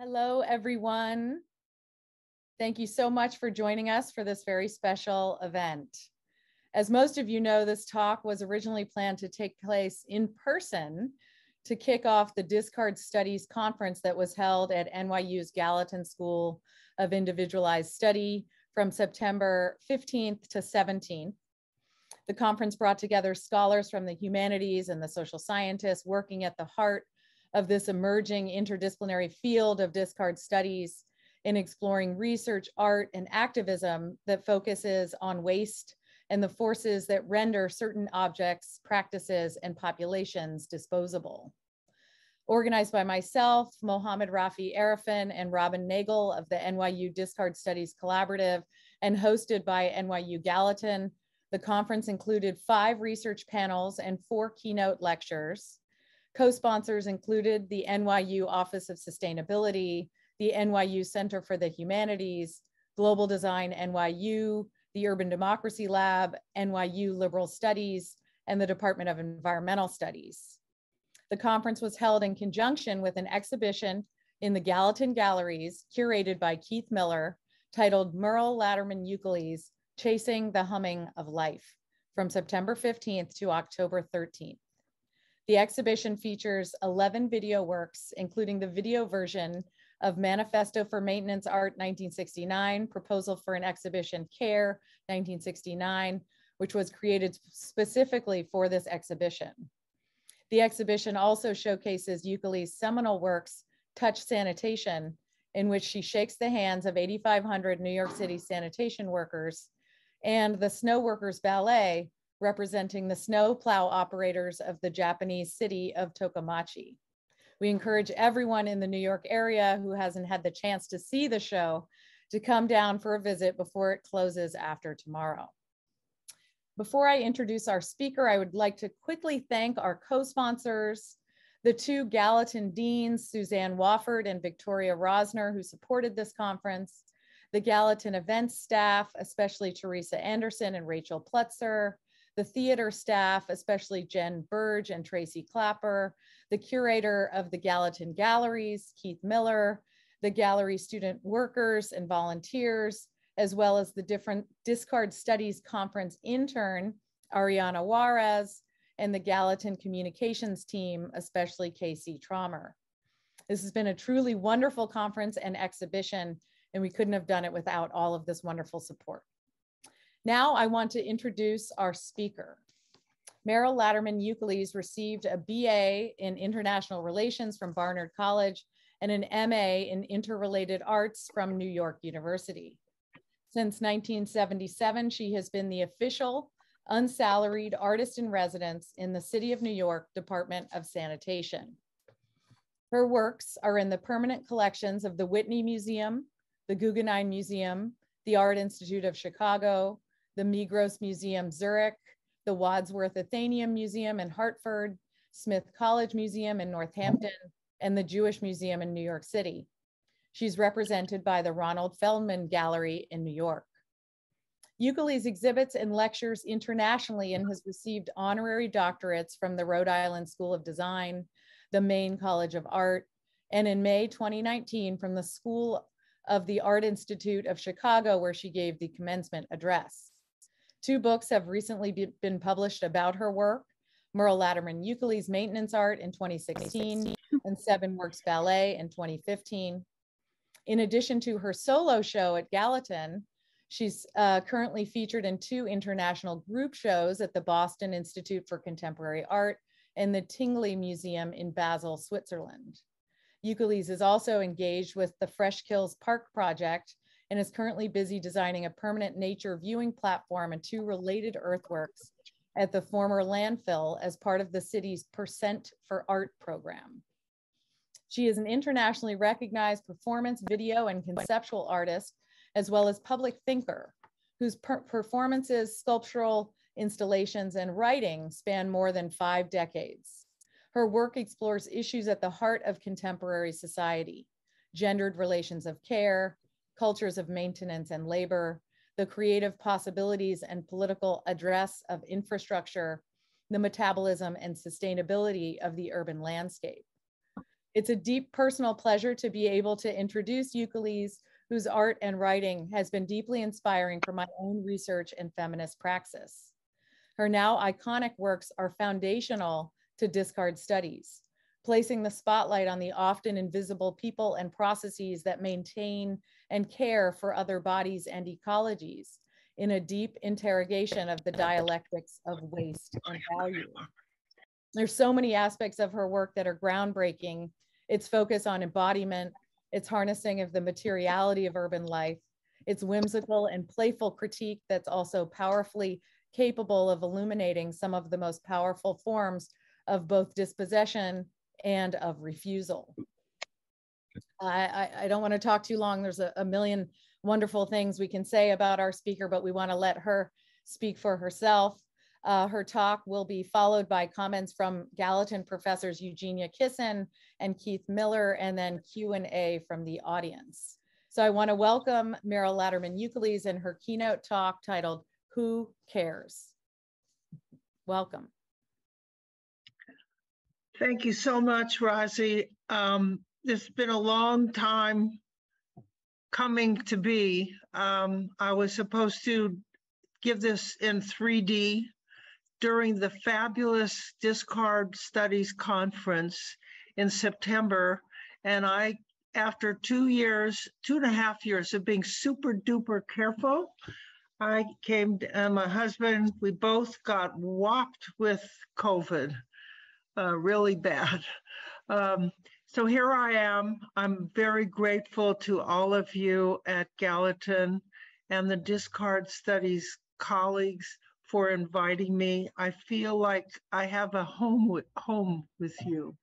Hello, everyone. Thank you so much for joining us for this very special event. As most of you know, this talk was originally planned to take place in person to kick off the Discard Studies conference that was held at NYU's Gallatin School of Individualized Study from September 15th to 17th. The conference brought together scholars from the humanities and the social scientists working at the heart of this emerging interdisciplinary field of discard studies in exploring research, art, and activism that focuses on waste and the forces that render certain objects, practices, and populations disposable. Organized by myself, Mohammed Rafi Arefin, and Robin Nagle of the NYU Discard Studies Collaborative, and hosted by NYU Gallatin, the conference included five research panels and four keynote lectures. Co-sponsors included the NYU Office of Sustainability, the NYU Center for the Humanities, Global Design NYU, the Urban Democracy Lab, NYU Liberal Studies, and the Department of Environmental Studies. The conference was held in conjunction with an exhibition in the Gallatin Galleries curated by Keith Miller titled Mierle Laderman Ukeles, Chasing the Humming of Life from September 15th to October 13th. The exhibition features 11 video works, including the video version of Manifesto for Maintenance Art 1969, Proposal for an Exhibition Care 1969, which was created specifically for this exhibition. The exhibition also showcases Ukeles' seminal works, Touch Sanitation, in which she shakes the hands of 8,500 New York City sanitation workers, and the Snow Workers Ballet, representing the snow plow operators of the Japanese city of Tokamachi. We encourage everyone in the New York area who hasn't had the chance to see the show to come down for a visit before it closes after tomorrow. Before I introduce our speaker, I would like to quickly thank our co-sponsors, the two Gallatin deans, Susanne Wofford and Victoria Rosner, who supported this conference, the Gallatin events staff, especially Teresa Anderson and Rachel Plutzer, the theater staff, especially Jen Burge and Tracy Clapper, the curator of the Gallatin Galleries, Keith Miller, the gallery student workers and volunteers, as well as the different Discard Studies Conference intern, Ariana Juarez, and the Gallatin communications team, especially Casey Traumer. This has been a truly wonderful conference and exhibition, and we couldn't have done it without all of this wonderful support. Now I want to introduce our speaker. Mierle Laderman Ukeles received a BA in International Relations from Barnard College and an MA in Interrelated Arts from New York University. Since 1977, she has been the official unsalaried artist in residence in the City of New York Department of Sanitation. Her works are in the permanent collections of the Whitney Museum, the Guggenheim Museum, the Art Institute of Chicago, the Migros Museum Zurich, the Wadsworth Atheneum Museum in Hartford, Smith College Museum in Northampton, and the Jewish Museum in New York City. She's represented by the Ronald Feldman Gallery in New York. Ukeles exhibits and lectures internationally and has received honorary doctorates from the Rhode Island School of Design, the Maine College of Art, and in May 2019 from the School of the Art Institute of Chicago, where she gave the commencement address. Two books have recently be, been published about her work, Mierle Laderman Ukeles Maintenance Art in 2016 and Seven Works Ballet in 2015. In addition to her solo show at Gallatin, she's uh, currently featured in two international group shows at the Boston Institute for Contemporary Art and the Tinguely Museum in Basel, Switzerland. Ukeles is also engaged with the Fresh Kills Park Project and is currently busy designing a permanent nature viewing platform and two related earthworks at the former landfill as part of the city's Percent for Art program. She is an internationally recognized performance, video, and conceptual artist, as well as public thinker, whose per performances, sculptural installations, and writing span more than five decades. Her work explores issues at the heart of contemporary society, gendered relations of care, cultures of maintenance and labor, the creative possibilities and political address of infrastructure, the metabolism and sustainability of the urban landscape. It's a deep personal pleasure to be able to introduce Ukeles, whose art and writing has been deeply inspiring for my own research and feminist praxis. Her now iconic works are foundational to discard studies, placing the spotlight on the often invisible people and processes that maintain and care for other bodies and ecologies in a deep interrogation of the dialectics of waste and value. There's so many aspects of her work that are groundbreaking. Its focus on embodiment, its harnessing of the materiality of urban life, its whimsical and playful critique that's also powerfully capable of illuminating some of the most powerful forms of both dispossession and of refusal. I, I, don't want to talk too long. There's a, a million wonderful things we can say about our speaker, but we want to let her speak for herself. Uh, her talk will be followed by comments from Gallatin professors Eugenia Kisin and Keith Miller, and then Q&A from the audience. So I want to welcome Mierle Laderman Ukeles and her keynote talk titled, Who Cares? Welcome. Thank you so much, Rosie. Um, it's been a long time coming to be. Um, I was supposed to give this in 3D during the fabulous Discard Studies Conference in September. And I, after two years, two and a half years of being super duper careful, I came, and my husband, we both got whopped with COVID, uh, really bad. Um, so here I am. I'm very grateful to all of you at Gallatin and the Discard Studies colleagues for inviting me. I feel like I have a home with, home with you.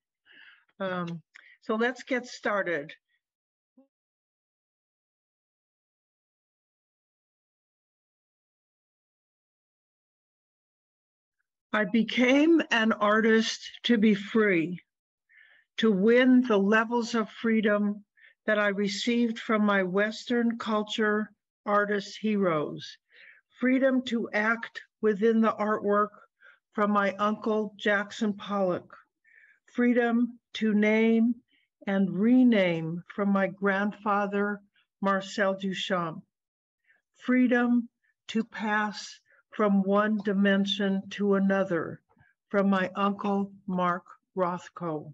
Um, so let's get started. I became an artist to be free to win the levels of freedom that I received from my Western culture artist heroes, freedom to act within the artwork from my uncle Jackson Pollock, freedom to name and rename from my grandfather Marcel Duchamp, freedom to pass from one dimension to another from my uncle Mark Rothko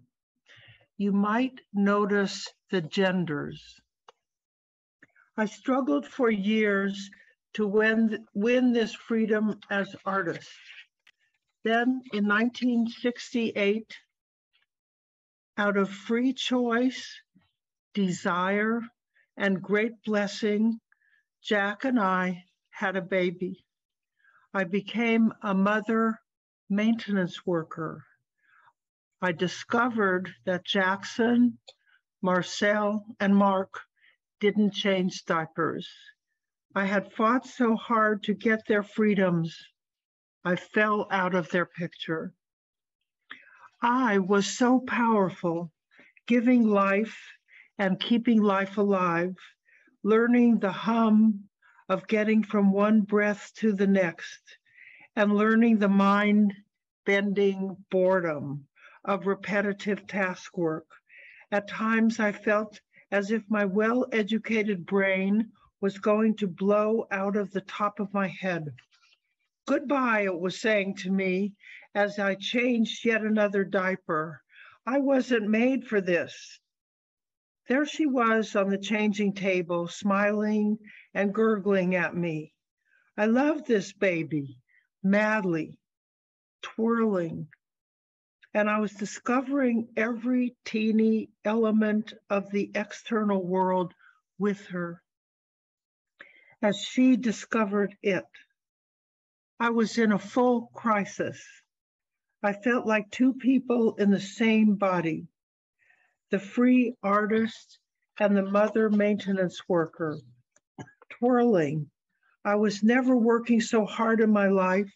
you might notice the genders. I struggled for years to win, win this freedom as artist. Then in 1968, out of free choice, desire, and great blessing, Jack and I had a baby. I became a mother maintenance worker I discovered that Jackson, Marcel, and Mark didn't change diapers. I had fought so hard to get their freedoms, I fell out of their picture. I was so powerful, giving life and keeping life alive, learning the hum of getting from one breath to the next, and learning the mind bending boredom of repetitive task work. At times, I felt as if my well educated brain was going to blow out of the top of my head. Goodbye, it was saying to me as I changed yet another diaper. I wasn't made for this. There she was on the changing table, smiling and gurgling at me. I loved this baby madly, twirling, and I was discovering every teeny element of the external world with her as she discovered it. I was in a full crisis. I felt like two people in the same body the free artist and the mother maintenance worker, twirling. I was never working so hard in my life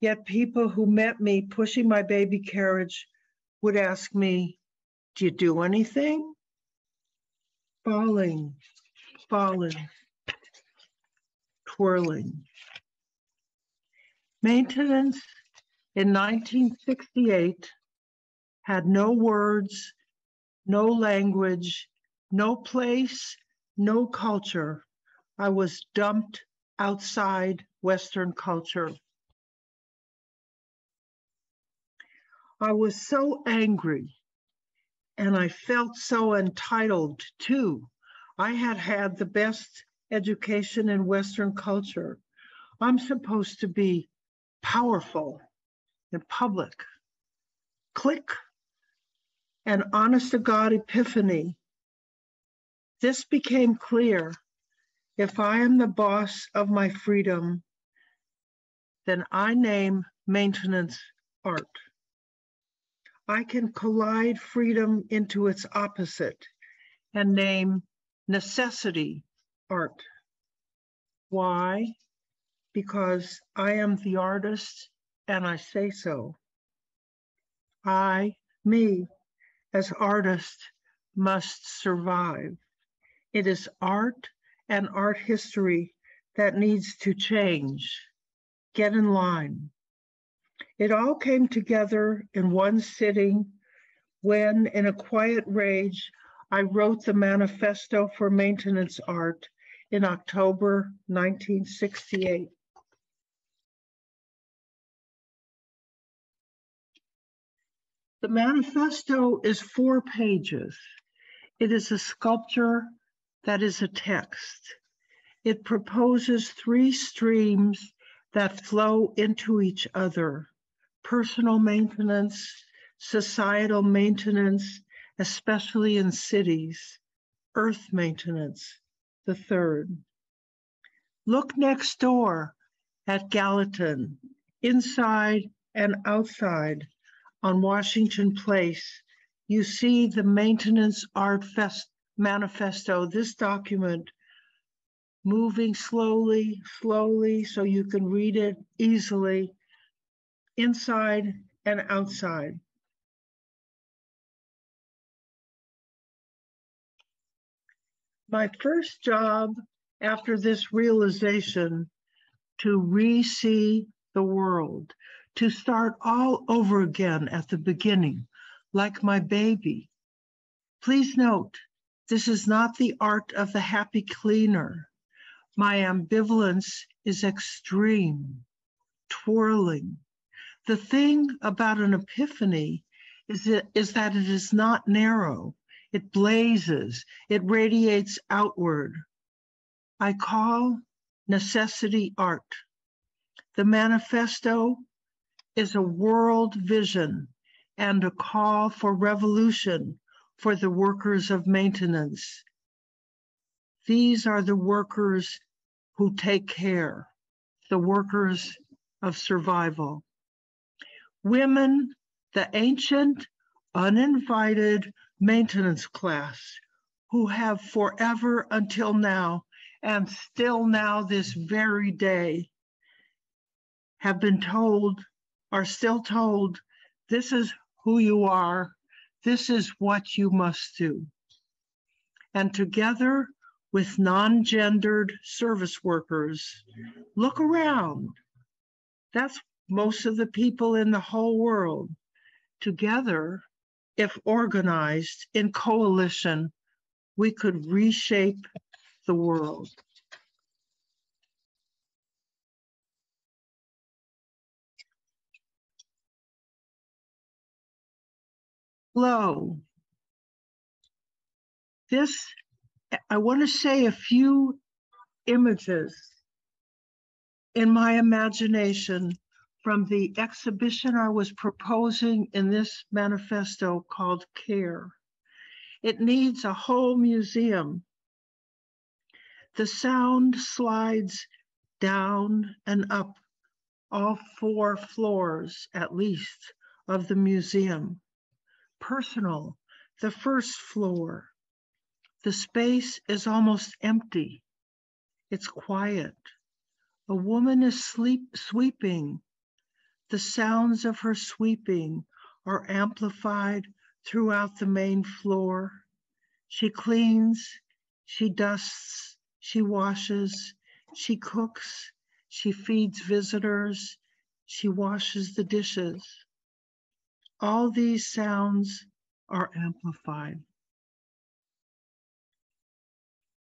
Yet people who met me pushing my baby carriage would ask me, Do you do anything? Falling, falling, twirling. Maintenance in 1968 had no words no language, no place, no culture. I was dumped outside Western culture. I was so angry and I felt so entitled too. I had had the best education in Western culture. I'm supposed to be powerful in public. Click, an honest to God epiphany. This became clear. If I am the boss of my freedom, then I name maintenance art. I can collide freedom into its opposite and name necessity art. Why? Because I am the artist and I say so. I, me, as artist, must survive. It is art and art history that needs to change. Get in line. It all came together in one sitting when, in a quiet rage, I wrote the Manifesto for Maintenance Art in October 1968. The manifesto is four pages. It is a sculpture that is a text. It proposes three streams that flow into each other personal maintenance, societal maintenance, especially in cities, earth maintenance, the third. Look next door at Gallatin, inside and outside on Washington Place. You see the Maintenance Art Fest Manifesto, this document moving slowly, slowly, so you can read it easily inside and outside. My first job after this realization to re-see the world, to start all over again at the beginning, like my baby. Please note, this is not the art of the happy cleaner. My ambivalence is extreme, twirling, the thing about an epiphany is, that it is not narrow. It blazes, it radiates outward. I call necessity art. The manifesto is a world vision and a call for revolution for the workers of maintenance. These are the workers who take care, the workers of survival women, the ancient, uninvited maintenance class who have forever until now and still now this very day have been told, are still told, this is who you are, this is what you must do. And together with non gendered service workers, look around. That's most of the people in the whole world together, if organized in coalition, we could reshape the world. Hello. This, I want to say a few images in my imagination from the exhibition I was proposing in this manifesto called Care. It needs a whole museum. The sound slides down and up all four floors, at least, of the museum. Personal, the first floor. The space is almost empty. It's quiet. A woman is sleep, sweeping the sounds of her sweeping are amplified throughout the main floor. She cleans, she dusts, she washes, she cooks, she feeds visitors, she washes the dishes. All these sounds are amplified.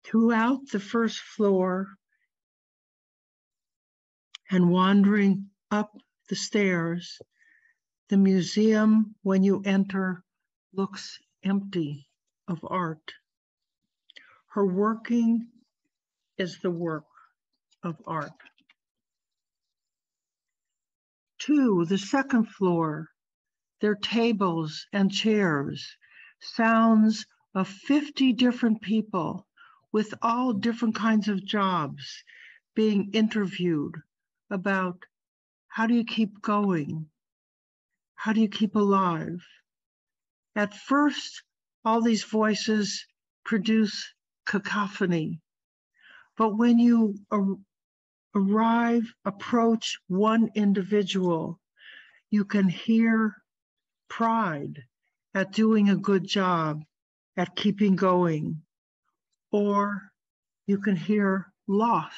Throughout the first floor and wandering up the stairs, the museum, when you enter, looks empty of art. Her working is the work of art. Two, the second floor, their tables and chairs, sounds of 50 different people with all different kinds of jobs being interviewed about how do you keep going? How do you keep alive? At first, all these voices produce cacophony. But when you ar- arrive, approach one individual, you can hear pride at doing a good job, at keeping going. Or you can hear loss,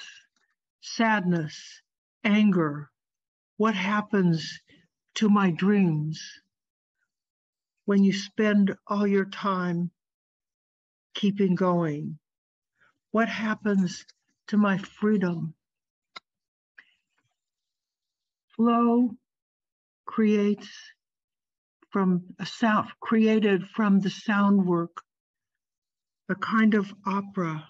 sadness, anger. What happens to my dreams when you spend all your time keeping going? What happens to my freedom? Flow creates from a sound created from the sound work, a kind of opera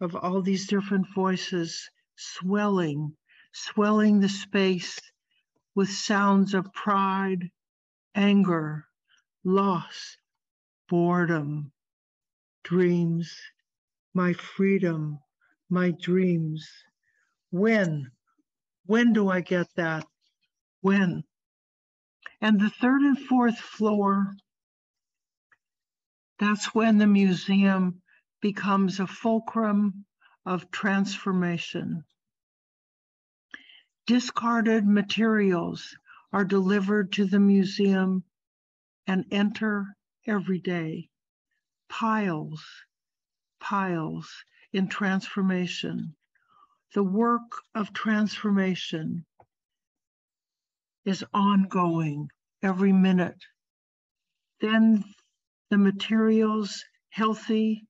of all these different voices swelling, swelling the space with sounds of pride, anger, loss, boredom, dreams, my freedom, my dreams. When? When do I get that? When? And the third and fourth floor, that's when the museum becomes a fulcrum of transformation. Discarded materials are delivered to the museum and enter every day. Piles, piles in transformation. The work of transformation is ongoing every minute. Then the materials, healthy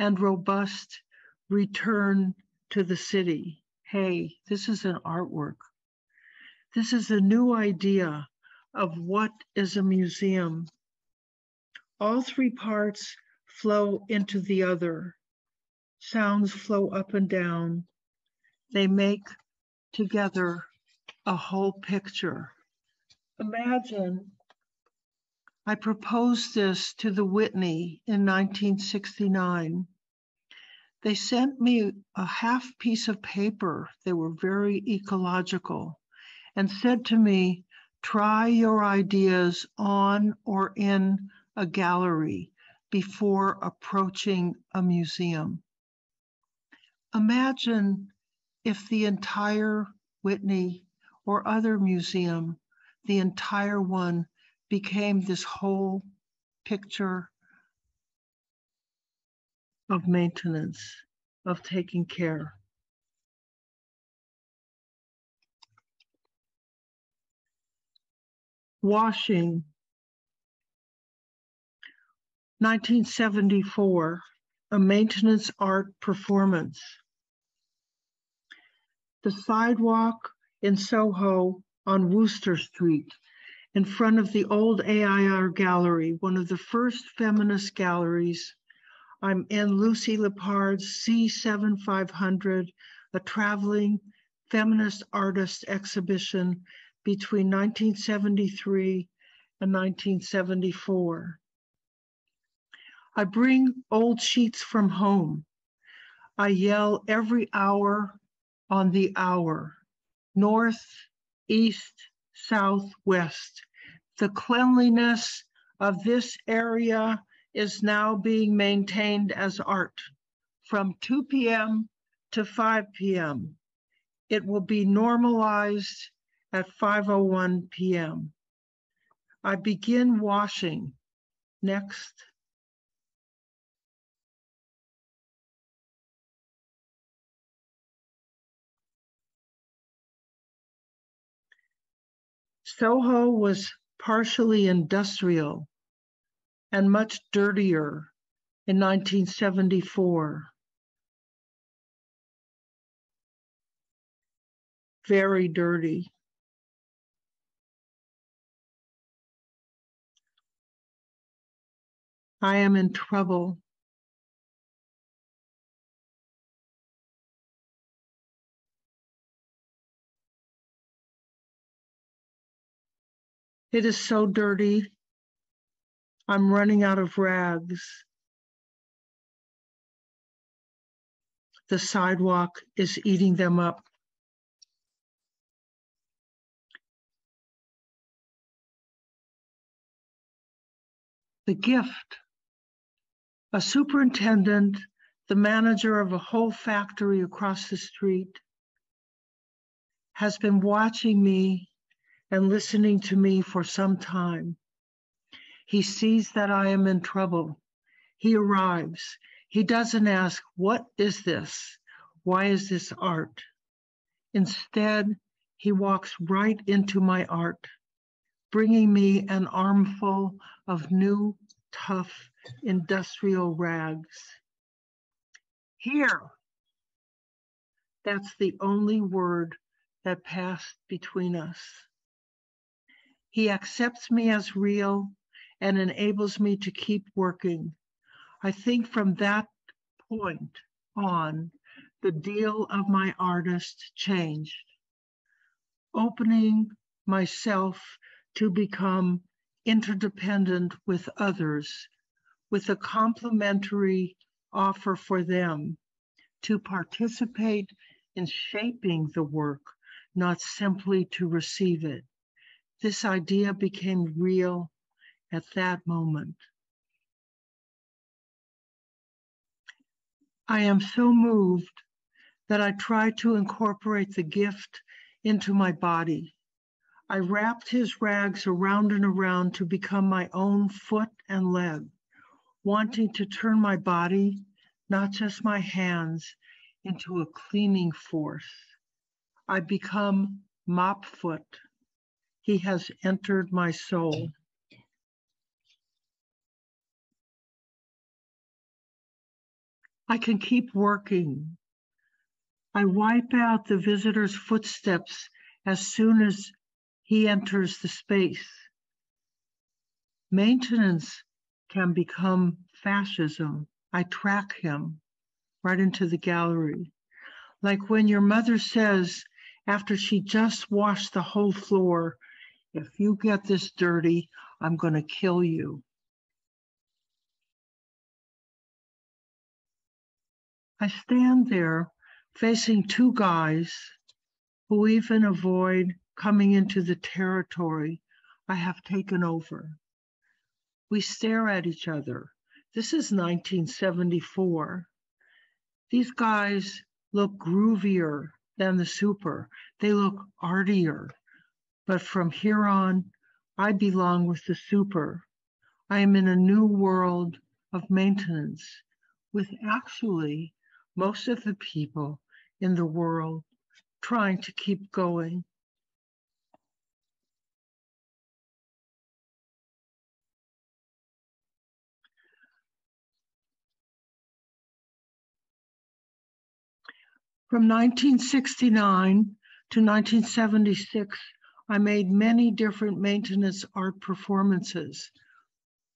and robust, return to the city hey, this is an artwork. This is a new idea of what is a museum. All three parts flow into the other. Sounds flow up and down. They make together a whole picture. Imagine I proposed this to the Whitney in 1969 they sent me a half piece of paper. They were very ecological and said to me, try your ideas on or in a gallery before approaching a museum. Imagine if the entire Whitney or other museum, the entire one became this whole picture of maintenance, of taking care. Washing, 1974, a maintenance art performance. The sidewalk in Soho on Wooster Street in front of the old AIR gallery, one of the first feminist galleries I'm in Lucy Lippard's C7500, a traveling feminist artist exhibition between 1973 and 1974. I bring old sheets from home. I yell every hour on the hour, north, east, south, west. The cleanliness of this area is now being maintained as art from 2 p.m. to 5 p.m. It will be normalized at 5:01 p.m. I begin washing. Next. Soho was partially industrial and much dirtier in 1974. Very dirty. I am in trouble. It is so dirty I'm running out of rags. The sidewalk is eating them up. The gift. A superintendent, the manager of a whole factory across the street, has been watching me and listening to me for some time. He sees that I am in trouble. He arrives. He doesn't ask, What is this? Why is this art? Instead, he walks right into my art, bringing me an armful of new, tough, industrial rags. Here, that's the only word that passed between us. He accepts me as real and enables me to keep working I think from that point on, the deal of my artist changed, opening myself to become interdependent with others, with a complementary offer for them to participate in shaping the work, not simply to receive it. This idea became real at that moment. I am so moved that I try to incorporate the gift into my body. I wrapped his rags around and around to become my own foot and leg, wanting to turn my body, not just my hands, into a cleaning force. I become mop foot. He has entered my soul. I can keep working. I wipe out the visitor's footsteps as soon as he enters the space. Maintenance can become fascism. I track him right into the gallery. Like when your mother says, after she just washed the whole floor, if you get this dirty, I'm going to kill you. I stand there facing two guys who even avoid coming into the territory I have taken over. We stare at each other. This is 1974. These guys look groovier than the super. They look artier. But from here on, I belong with the super. I am in a new world of maintenance with actually most of the people in the world trying to keep going. From 1969 to 1976, I made many different maintenance art performances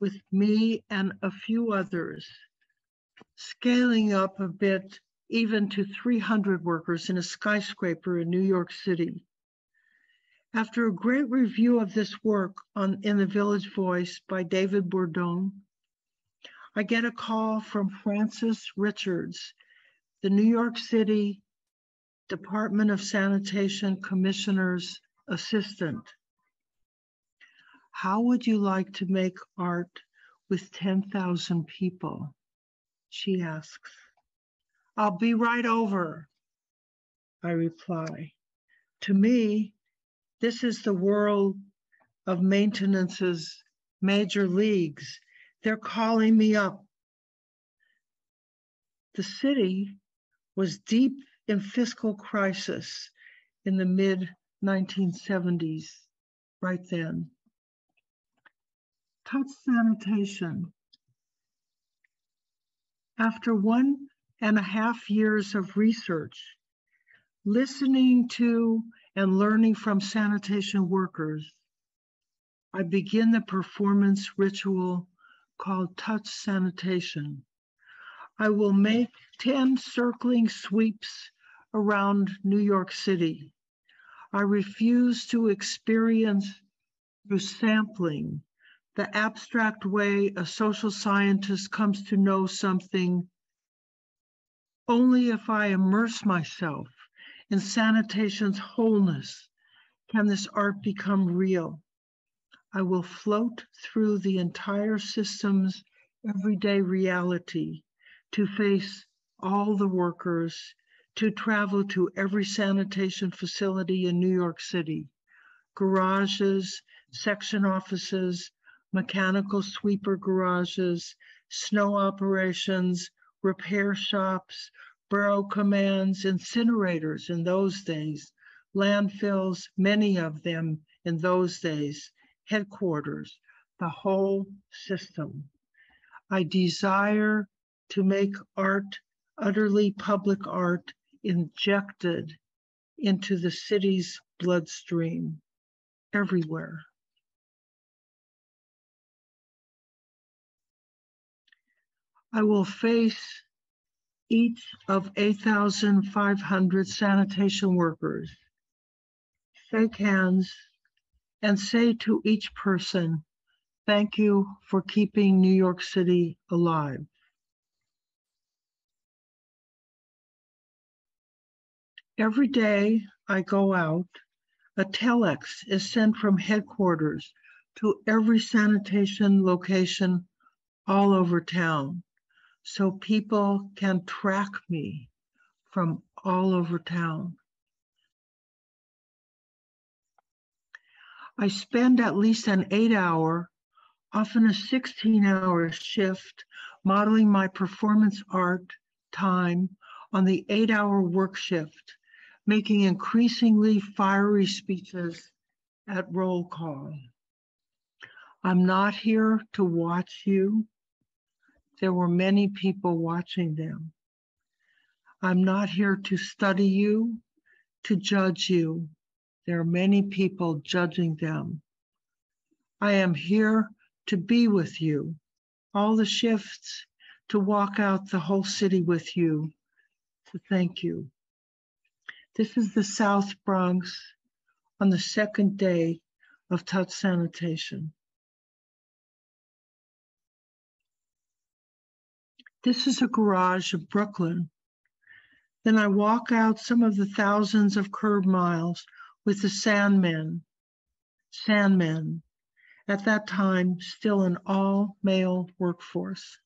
with me and a few others scaling up a bit even to 300 workers in a skyscraper in New York City. After a great review of this work on, in the Village Voice by David Bourdon, I get a call from Frances Richards, the New York City Department of Sanitation Commissioner's assistant. How would you like to make art with 10,000 people? She asks. I'll be right over, I reply. To me, this is the world of maintenance's major leagues. They're calling me up. The city was deep in fiscal crisis in the mid 1970s, right then. Touch sanitation after one and a half years of research, listening to and learning from sanitation workers, I begin the performance ritual called touch sanitation. I will make 10 circling sweeps around New York City. I refuse to experience through sampling the abstract way a social scientist comes to know something only if I immerse myself in sanitation's wholeness can this art become real. I will float through the entire system's everyday reality to face all the workers, to travel to every sanitation facility in New York City, garages, section offices, mechanical sweeper garages, snow operations, repair shops, borough commands, incinerators in those days, landfills, many of them in those days, headquarters, the whole system. I desire to make art, utterly public art, injected into the city's bloodstream everywhere. I will face each of 8,500 sanitation workers, shake hands, and say to each person, thank you for keeping New York City alive. Every day I go out, a telex is sent from headquarters to every sanitation location all over town so people can track me from all over town. I spend at least an eight hour, often a 16 hour shift modeling my performance art time on the eight hour work shift, making increasingly fiery speeches at roll call. I'm not here to watch you. There were many people watching them. I'm not here to study you, to judge you. There are many people judging them. I am here to be with you, all the shifts, to walk out the whole city with you, to thank you. This is the South Bronx on the second day of touch sanitation. This is a garage of Brooklyn. Then I walk out some of the thousands of curb miles with the Sanmen, Sanmen, at that time still an all male workforce.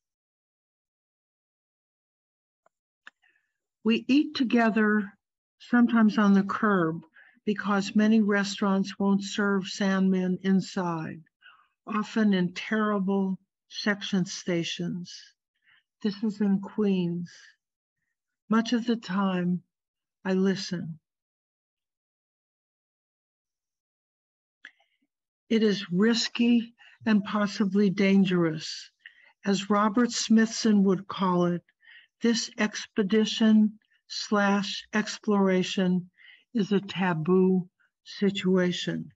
We eat together, sometimes on the curb, because many restaurants won't serve Sanmen inside, often in terrible section stations. This is in Queens. Much of the time, I listen. It is risky and possibly dangerous. As Robert Smithson would call it, this expedition slash exploration is a taboo situation.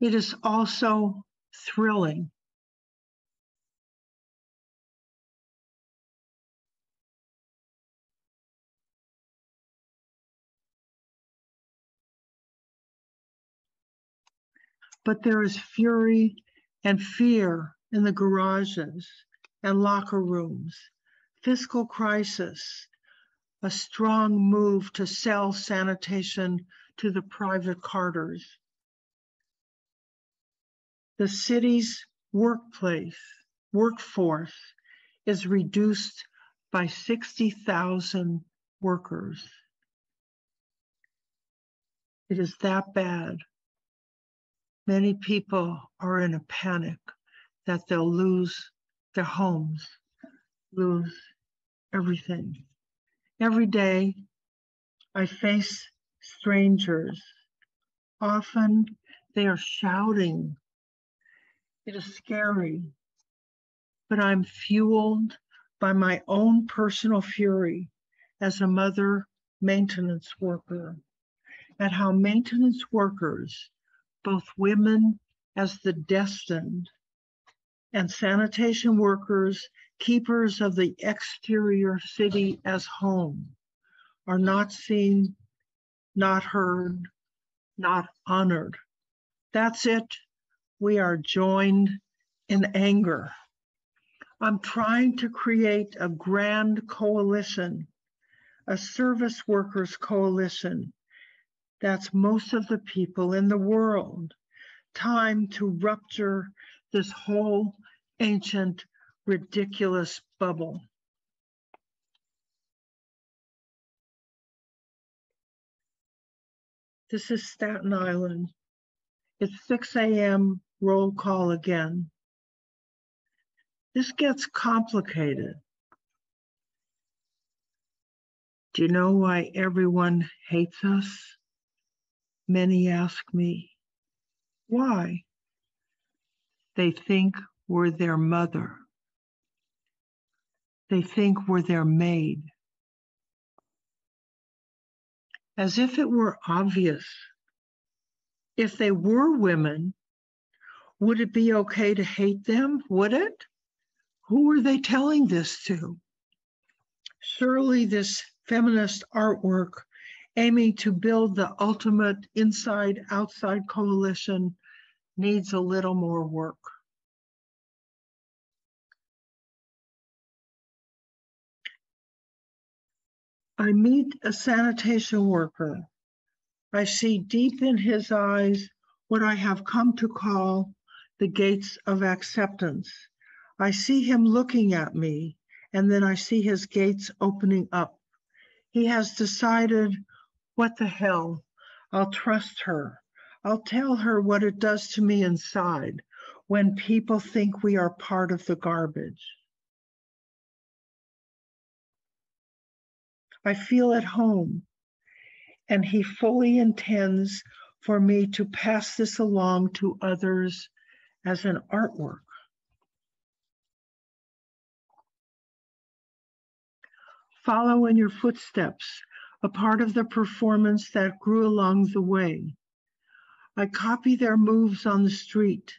It is also thrilling. But there is fury and fear in the garages and locker rooms, fiscal crisis, a strong move to sell sanitation to the private carters the city's workplace, workforce is reduced by 60,000 workers. It is that bad. Many people are in a panic that they'll lose their homes, lose everything. Every day, I face strangers. Often they are shouting. It is scary, but I'm fueled by my own personal fury as a mother maintenance worker at how maintenance workers, both women as the destined and sanitation workers, keepers of the exterior city as home, are not seen, not heard, not honored. That's it. We are joined in anger. I'm trying to create a grand coalition, a service workers coalition. That's most of the people in the world. Time to rupture this whole ancient, ridiculous bubble. This is Staten Island. It's 6 a.m. roll call again. This gets complicated. Do you know why everyone hates us? Many ask me. Why? They think we're their mother. They think we're their maid. As if it were obvious. If they were women, would it be okay to hate them? Would it? Who are they telling this to? Surely this feminist artwork aiming to build the ultimate inside outside coalition needs a little more work. I meet a sanitation worker. I see deep in his eyes what I have come to call the gates of acceptance. I see him looking at me, and then I see his gates opening up. He has decided, what the hell? I'll trust her. I'll tell her what it does to me inside when people think we are part of the garbage. I feel at home, and he fully intends for me to pass this along to others as an artwork. Follow in your footsteps, a part of the performance that grew along the way. I copy their moves on the street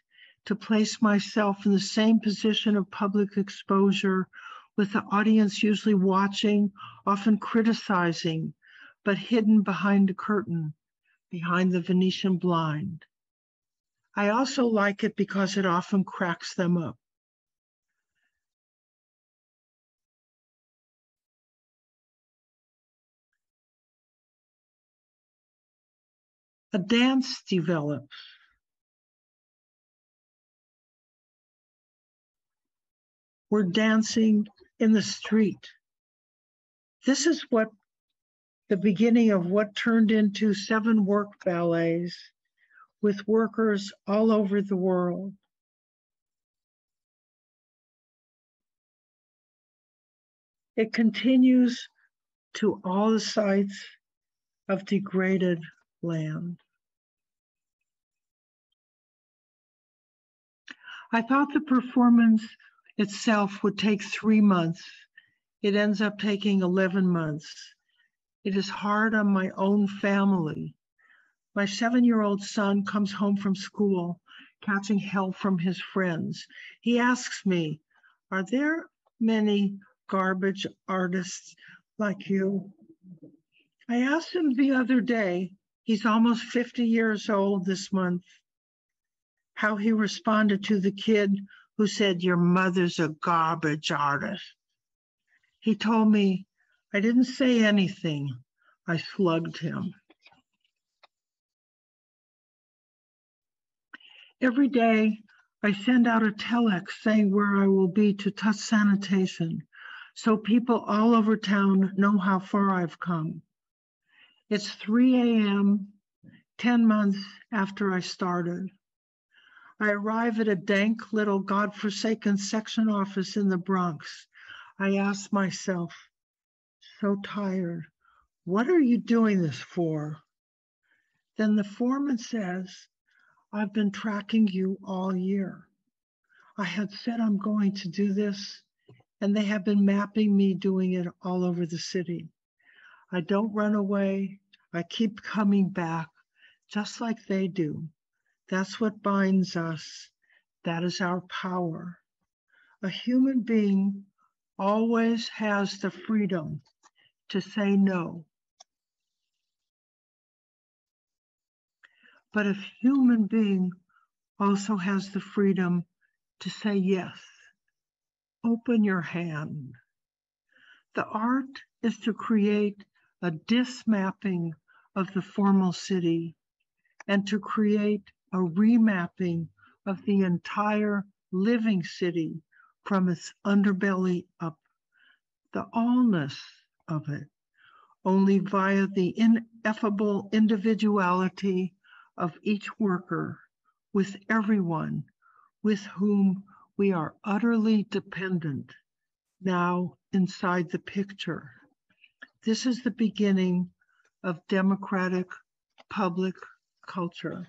to place myself in the same position of public exposure with the audience usually watching, often criticizing, but hidden behind a curtain, behind the Venetian blind. I also like it because it often cracks them up. A dance develops. We're dancing in the street. This is what the beginning of what turned into seven work ballets with workers all over the world. It continues to all the sites of degraded land. I thought the performance itself would take three months. It ends up taking 11 months. It is hard on my own family. My seven year old son comes home from school catching hell from his friends. He asks me, Are there many garbage artists like you? I asked him the other day, he's almost 50 years old this month, how he responded to the kid who said, Your mother's a garbage artist. He told me, I didn't say anything. I slugged him. Every day, I send out a telex saying where I will be to touch sanitation so people all over town know how far I've come. It's 3 a.m., 10 months after I started. I arrive at a dank little godforsaken section office in the Bronx. I ask myself, so tired, What are you doing this for? Then the foreman says, I've been tracking you all year. I had said I'm going to do this, and they have been mapping me doing it all over the city. I don't run away. I keep coming back just like they do. That's what binds us. That is our power. A human being always has the freedom to say no. But a human being also has the freedom to say yes. Open your hand. The art is to create a dismapping of the formal city and to create a remapping of the entire living city from its underbelly up, the allness of it, only via the ineffable individuality of each worker with everyone with whom we are utterly dependent now inside the picture. This is the beginning of democratic public culture.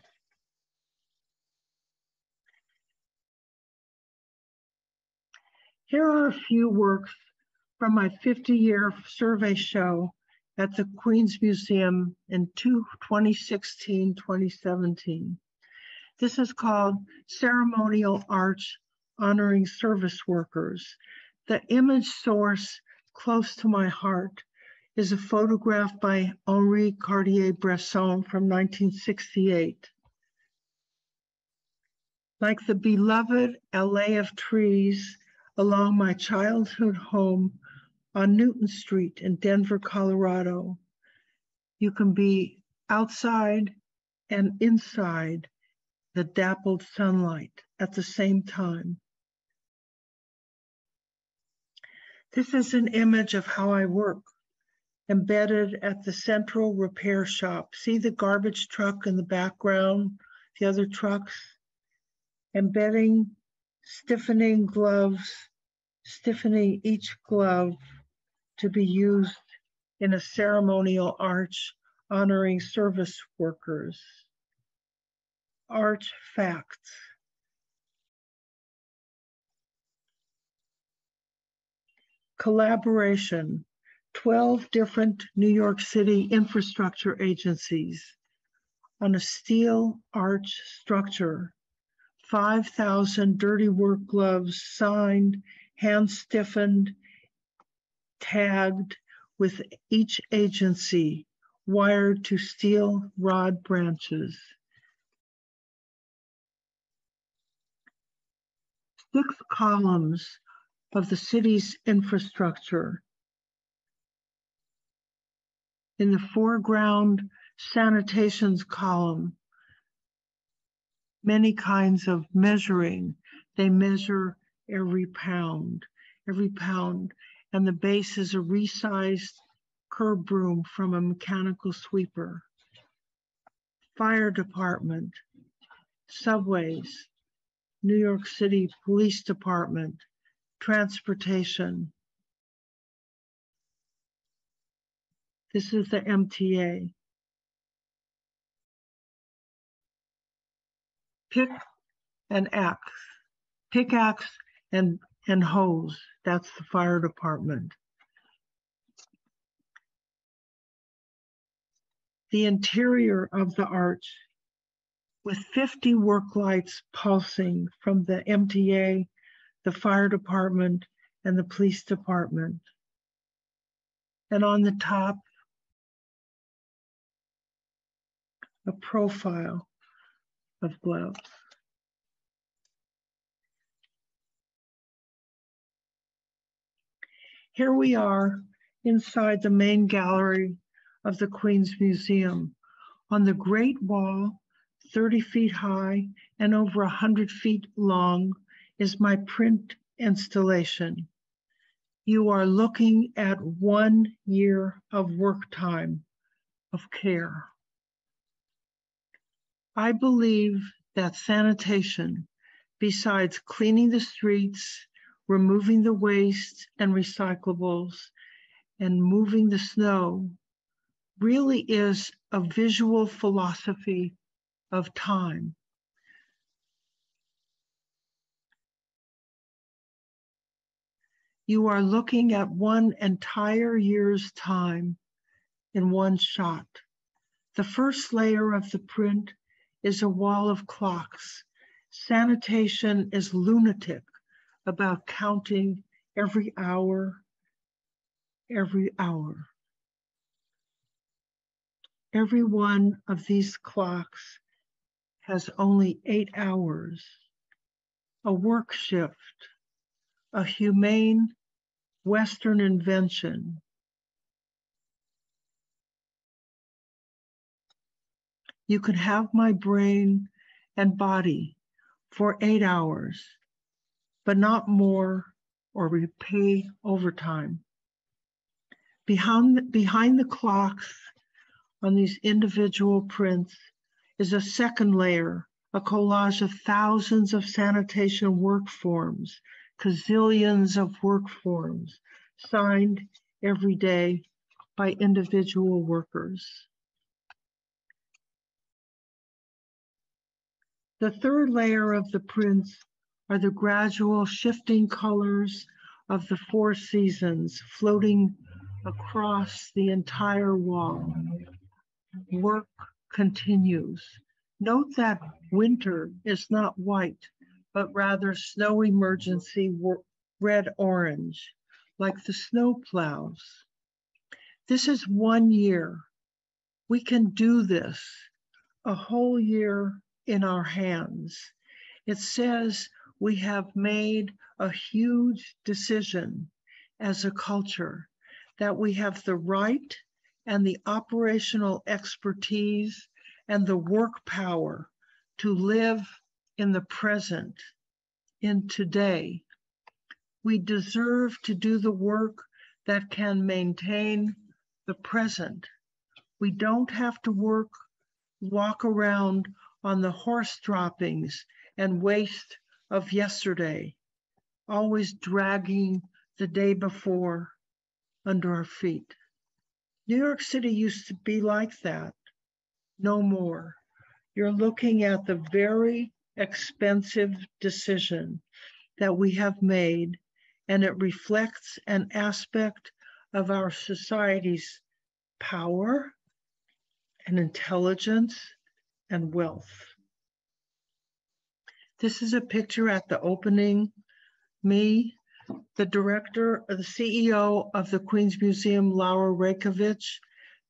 Here are a few works from my 50 year survey show at the Queens Museum in 2016 2017. This is called Ceremonial Arch Honoring Service Workers. The image source close to my heart is a photograph by Henri Cartier-Bresson from 1968. Like the beloved alley of trees along my childhood home on Newton Street in Denver, Colorado. You can be outside and inside the dappled sunlight at the same time. This is an image of how I work, embedded at the central repair shop. See the garbage truck in the background, the other trucks, embedding stiffening gloves, stiffening each glove to be used in a ceremonial arch honoring service workers. Arch facts. Collaboration, 12 different New York City infrastructure agencies on a steel arch structure 5,000 dirty work gloves signed, hand stiffened, tagged with each agency wired to steel rod branches. Six columns of the city's infrastructure. In the foreground, sanitation's column many kinds of measuring. They measure every pound, every pound, and the base is a resized curb broom from a mechanical sweeper. Fire department, subways, New York City Police Department, transportation. This is the MTA. pick and axe, pickaxe and, and hose. That's the fire department. The interior of the arch with 50 work lights pulsing from the MTA, the fire department, and the police department. And on the top, a profile of gloves. Here we are inside the main gallery of the Queens Museum. On the great wall, 30 feet high and over 100 feet long, is my print installation. You are looking at one year of work time, of care. I believe that sanitation, besides cleaning the streets, removing the waste and recyclables, and moving the snow, really is a visual philosophy of time. You are looking at one entire year's time in one shot. The first layer of the print is a wall of clocks. Sanitation is lunatic about counting every hour, every hour. Every one of these clocks has only eight hours, a work shift, a humane Western invention. You could have my brain and body for eight hours, but not more or repay overtime. Behind, behind the clocks on these individual prints is a second layer, a collage of thousands of sanitation work forms gazillions of work forms signed every day by individual workers. The third layer of the prints are the gradual shifting colors of the four seasons floating across the entire wall. Work continues. Note that winter is not white, but rather snow emergency red orange, like the snow plows. This is one year. We can do this, a whole year in our hands. It says we have made a huge decision as a culture that we have the right and the operational expertise and the work power to live in the present, in today. We deserve to do the work that can maintain the present. We don't have to work, walk around on the horse droppings and waste of yesterday, always dragging the day before under our feet. New York City used to be like that. No more. You're looking at the very expensive decision that we have made, and it reflects an aspect of our society's power and intelligence and wealth. This is a picture at the opening. Me, the director, the CEO of the Queens Museum, Laura Raicovich,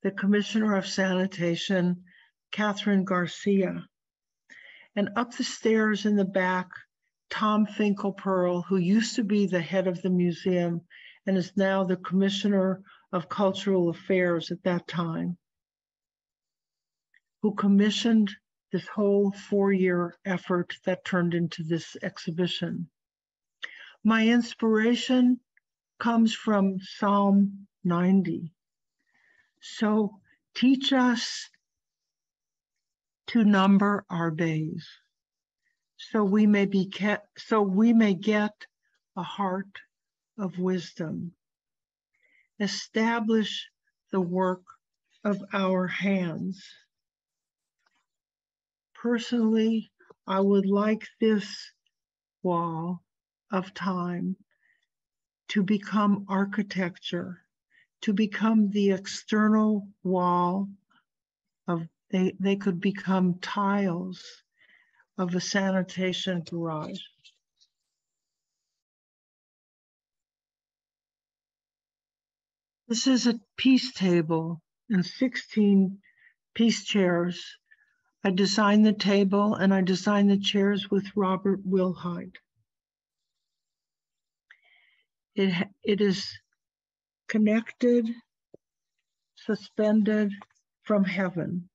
the Commissioner of Sanitation, Kathryn Garcia. And up the stairs in the back, Tom Finkelpearl, who used to be the head of the museum and is now the Commissioner of Cultural Affairs at that time, who commissioned this whole four year effort that turned into this exhibition. My inspiration comes from Psalm 90. So teach us to number our days so we may be kept so we may get a heart of wisdom establish the work of our hands personally i would like this wall of time to become architecture to become the external wall of they, they could become tiles of a sanitation garage. This is a piece table and 16 piece chairs. I designed the table and I designed the chairs with Robert Wilhite. It, it is connected, suspended from heaven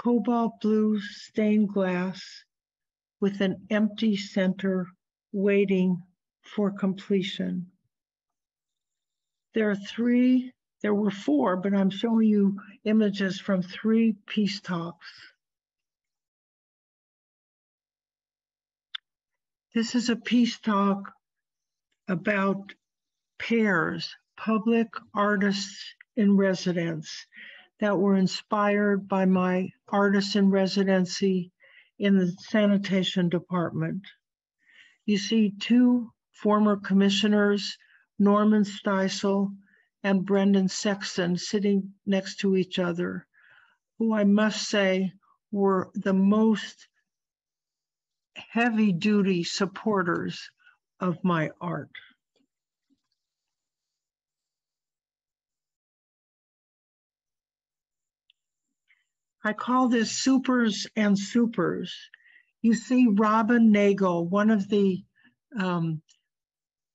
cobalt blue stained glass with an empty center waiting for completion. There are three, there were four, but I'm showing you images from three peace talks. This is a peace talk about pairs, public artists in residence that were inspired by my artist in residency in the sanitation department. You see two former commissioners, Norman Steisel and Brendan Sexton, sitting next to each other, who I must say were the most heavy duty supporters of my art. I call this supers and supers. You see Robin Nagle, one of the um,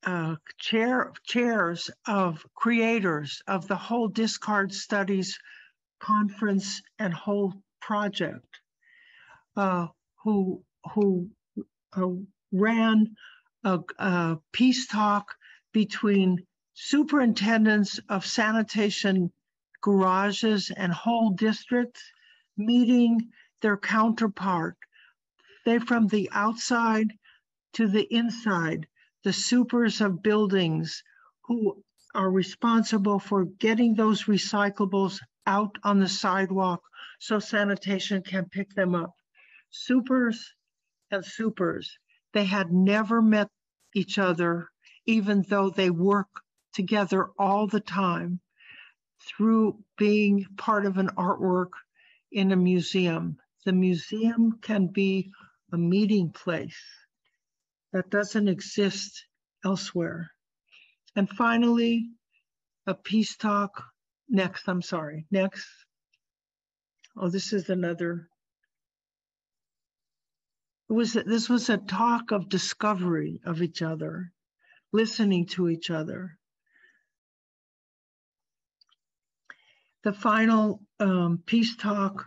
uh, chair, chairs of creators of the whole discard studies conference and whole project, uh, who who uh, ran a, a peace talk between superintendents of sanitation garages and whole districts meeting their counterpart. They from the outside to the inside, the supers of buildings who are responsible for getting those recyclables out on the sidewalk so sanitation can pick them up. Supers and supers, they had never met each other, even though they work together all the time through being part of an artwork in a museum. The museum can be a meeting place that doesn't exist elsewhere. And finally, a peace talk. Next, I'm sorry, next. Oh, this is another. It was, this was a talk of discovery of each other, listening to each other. the final um, peace talk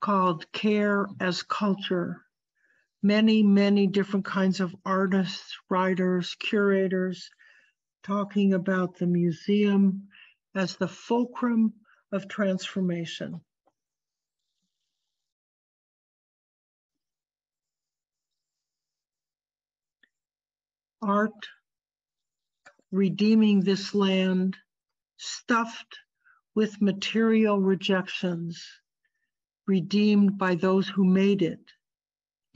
called Care as Culture. Many, many different kinds of artists, writers, curators talking about the museum as the fulcrum of transformation. Art redeeming this land, stuffed with material rejections, redeemed by those who made it,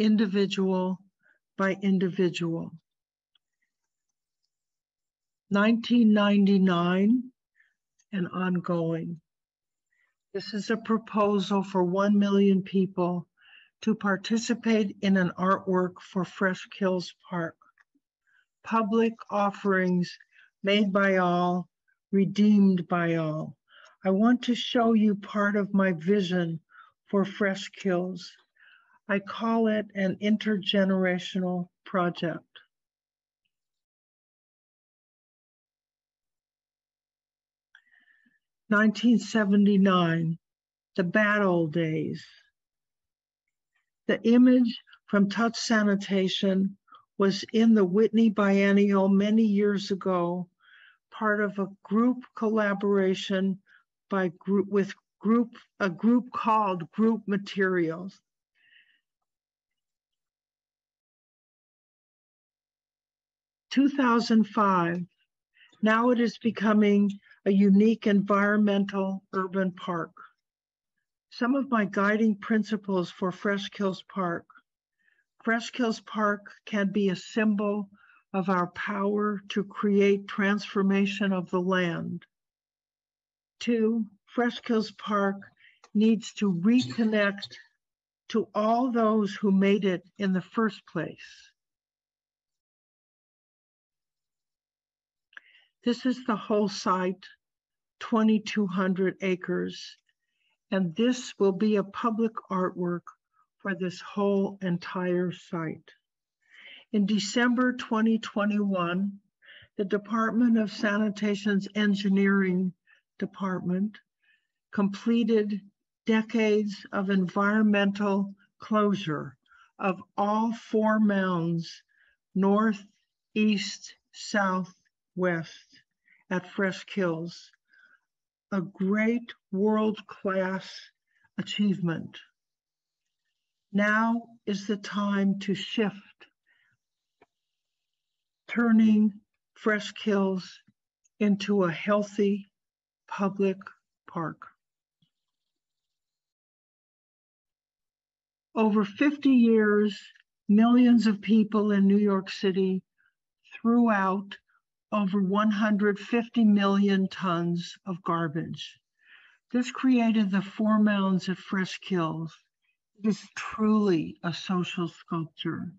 individual by individual. 1999 and ongoing. This is a proposal for 1 million people to participate in an artwork for Fresh Kills Park. Public offerings made by all, redeemed by all. I want to show you part of my vision for Fresh Kills. I call it an intergenerational project. Nineteen seventy nine, the bad old days. The image from Touch Sanitation was in the Whitney Biennial many years ago, part of a group collaboration by group with group a group called Group Materials. Two thousand five. Now it is becoming a unique environmental urban park. Some of my guiding principles for Fresh Kills Park. Fresh Kills Park can be a symbol of our power to create transformation of the land. Two, Fresh Kills Park needs to reconnect to all those who made it in the first place. This is the whole site, 2,200 acres, and this will be a public artwork for this whole entire site. In December 2021, the Department of Sanitation's engineering department completed decades of environmental closure of all four mounds north, east, south, west at Fresh Kills. A great world-class achievement. Now is the time to shift, turning Fresh Kills into a healthy public park. Over 50 years, millions of people in New York City threw out over 150 million tons of garbage. This created the four mounds at Fresh Kills. It is truly a social sculpture.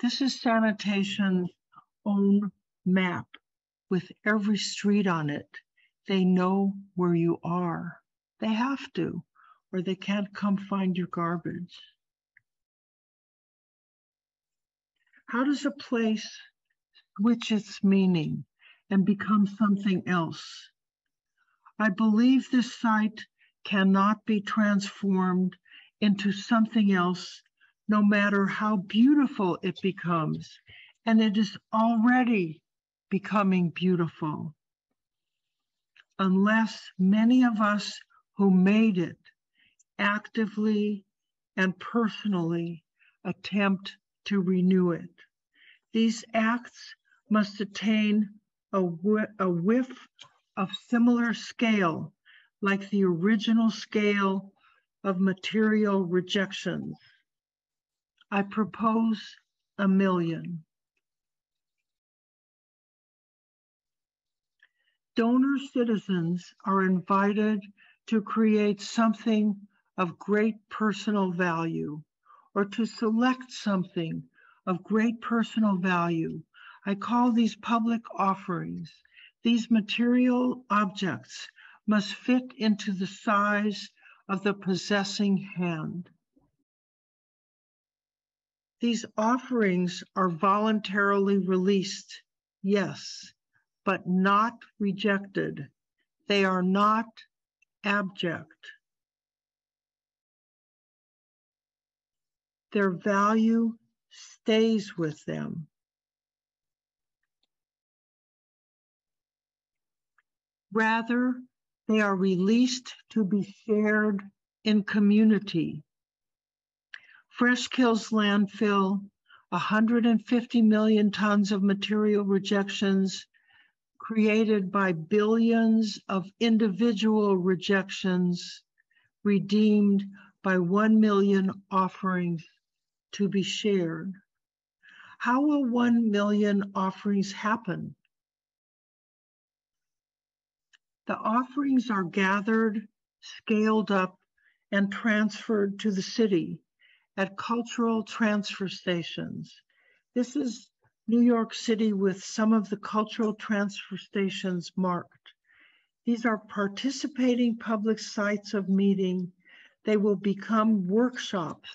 This is sanitation's own map with every street on it. They know where you are. They have to, or they can't come find your garbage. How does a place switch its meaning and become something else? I believe this site cannot be transformed into something else, no matter how beautiful it becomes. And it is already becoming beautiful. Unless many of us who made it actively and personally attempt to renew it. These acts must attain a, a whiff of similar scale, like the original scale of material rejections. I propose a million. Donor citizens are invited to create something of great personal value or to select something of great personal value. I call these public offerings. These material objects must fit into the size of the possessing hand. These offerings are voluntarily released, yes, but not rejected. They are not abject. Their value stays with them. Rather, they are released to be shared in community. Fresh Kills landfill, 150 million tons of material rejections created by billions of individual rejections redeemed by 1 million offerings to be shared. How will 1 million offerings happen? The offerings are gathered, scaled up, and transferred to the city at cultural transfer stations. This is New York City with some of the cultural transfer stations marked. These are participating public sites of meeting. They will become workshops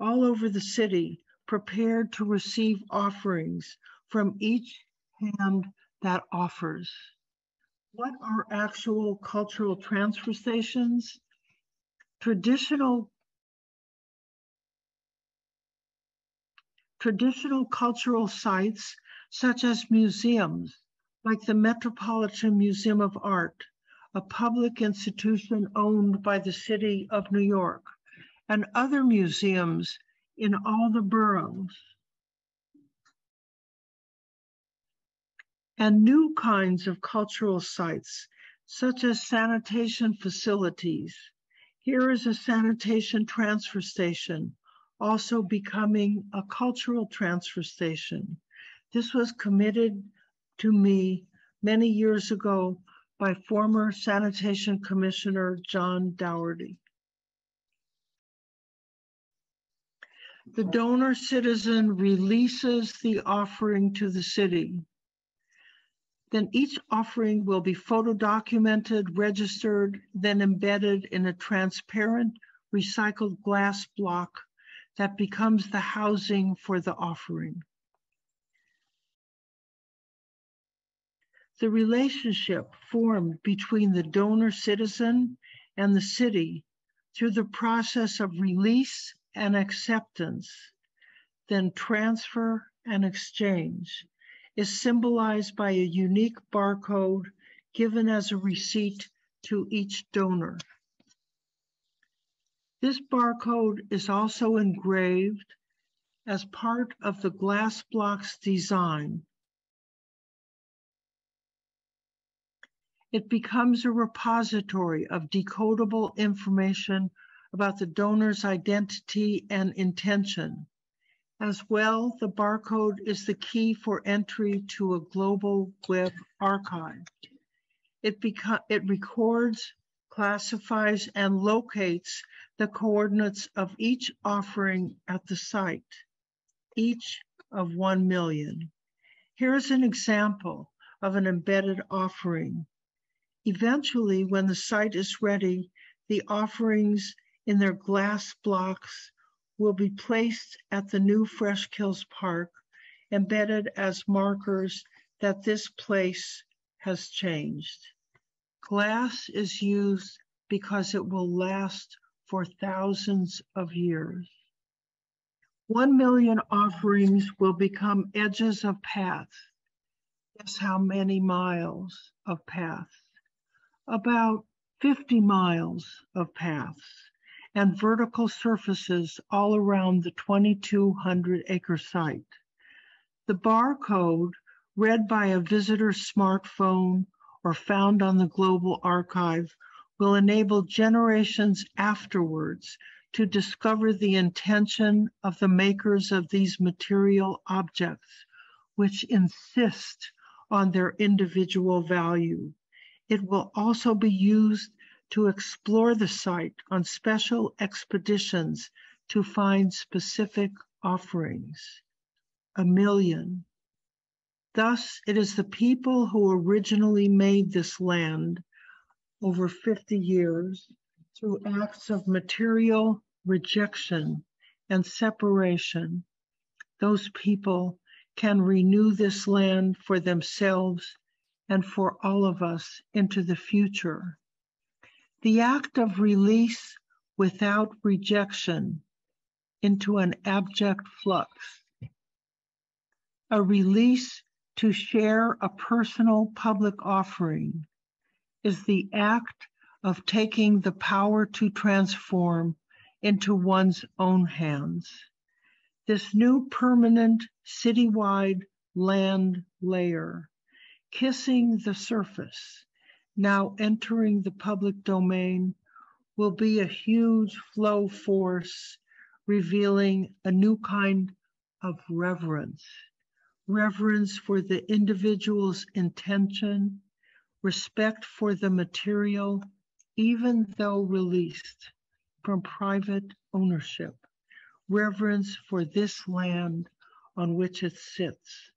all over the city, prepared to receive offerings from each hand that offers. What are actual cultural transfer stations? Traditional traditional cultural sites such as museums, like the Metropolitan Museum of Art, a public institution owned by the city of New York, and other museums in all the boroughs. And new kinds of cultural sites, such as sanitation facilities. Here is a sanitation transfer station, also becoming a cultural transfer station. This was committed to me many years ago by former Sanitation Commissioner John Doherty. The donor citizen releases the offering to the city. Then each offering will be photo documented, registered, then embedded in a transparent recycled glass block that becomes the housing for the offering. The relationship formed between the donor citizen and the city through the process of release and acceptance, then transfer and exchange, is symbolized by a unique barcode given as a receipt to each donor. This barcode is also engraved as part of the glass blocks design. It becomes a repository of decodable information about the donor's identity and intention. As well, the barcode is the key for entry to a global web archive. It, it records, classifies, and locates the coordinates of each offering at the site, each of 1 million. Here's an example of an embedded offering. Eventually, when the site is ready, the offerings in their glass blocks will be placed at the new Fresh Kills Park, embedded as markers that this place has changed. Glass is used because it will last for thousands of years. One million offerings will become edges of paths. Guess how many miles of paths? About 50 miles of paths and vertical surfaces all around the 2,200 acre site. The barcode read by a visitor's smartphone or found on the global archive will enable generations afterwards to discover the intention of the makers of these material objects, which insist on their individual value. It will also be used to explore the site on special expeditions to find specific offerings. A million. Thus, it is the people who originally made this land over 50 years through acts of material rejection and separation. Those people can renew this land for themselves and for all of us into the future. The act of release without rejection into an abject flux. A release to share a personal public offering is the act of taking the power to transform into one's own hands. This new permanent citywide land layer, kissing the surface, now entering the public domain will be a huge flow force revealing a new kind of reverence reverence for the individual's intention, respect for the material, even though released from private ownership, reverence for this land on which it sits.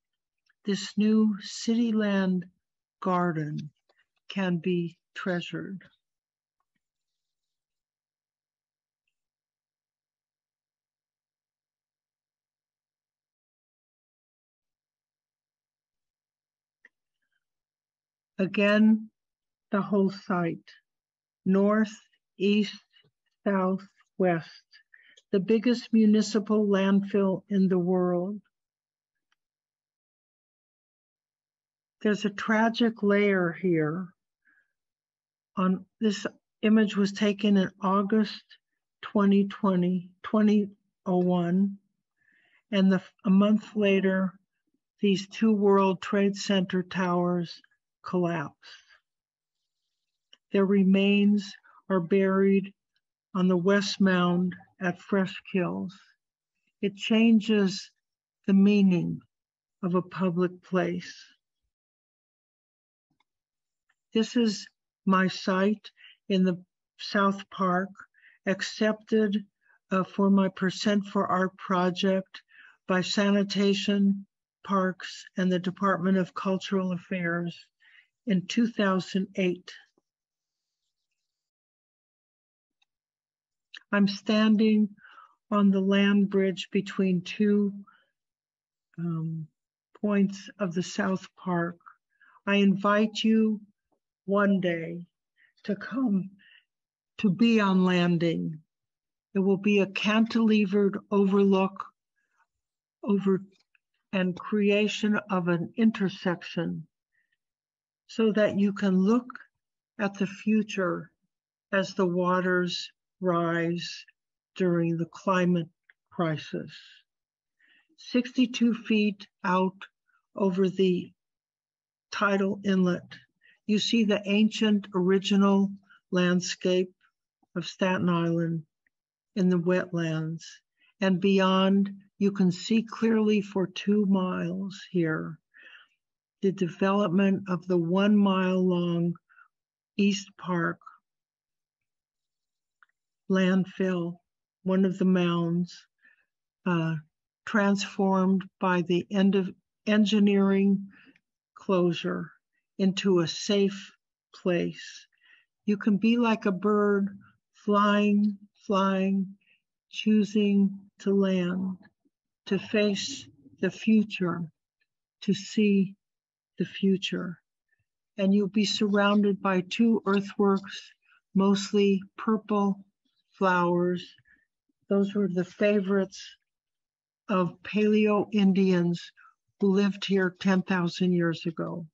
This new city land garden can be treasured. Again, the whole site, north, east, south, west, the biggest municipal landfill in the world. There's a tragic layer here on this image was taken in August 2020, 2001. And the, a month later, these two World Trade Center towers collapsed. Their remains are buried on the West Mound at Fresh Kills. It changes the meaning of a public place. This is my site in the South Park, accepted uh, for my Percent for Art project by Sanitation, Parks, and the Department of Cultural Affairs in 2008. I'm standing on the land bridge between two um, points of the South Park. I invite you one day to come to be on landing. It will be a cantilevered overlook over and creation of an intersection so that you can look at the future as the waters rise during the climate crisis. 62 feet out over the tidal inlet you see the ancient original landscape of Staten Island in the wetlands. And beyond, you can see clearly for two miles here the development of the one mile long East Park landfill, one of the mounds, uh, transformed by the end of engineering closure into a safe place. You can be like a bird flying, flying, choosing to land, to face the future, to see the future. And you'll be surrounded by two earthworks, mostly purple flowers. Those were the favorites of Paleo Indians who lived here 10,000 years ago.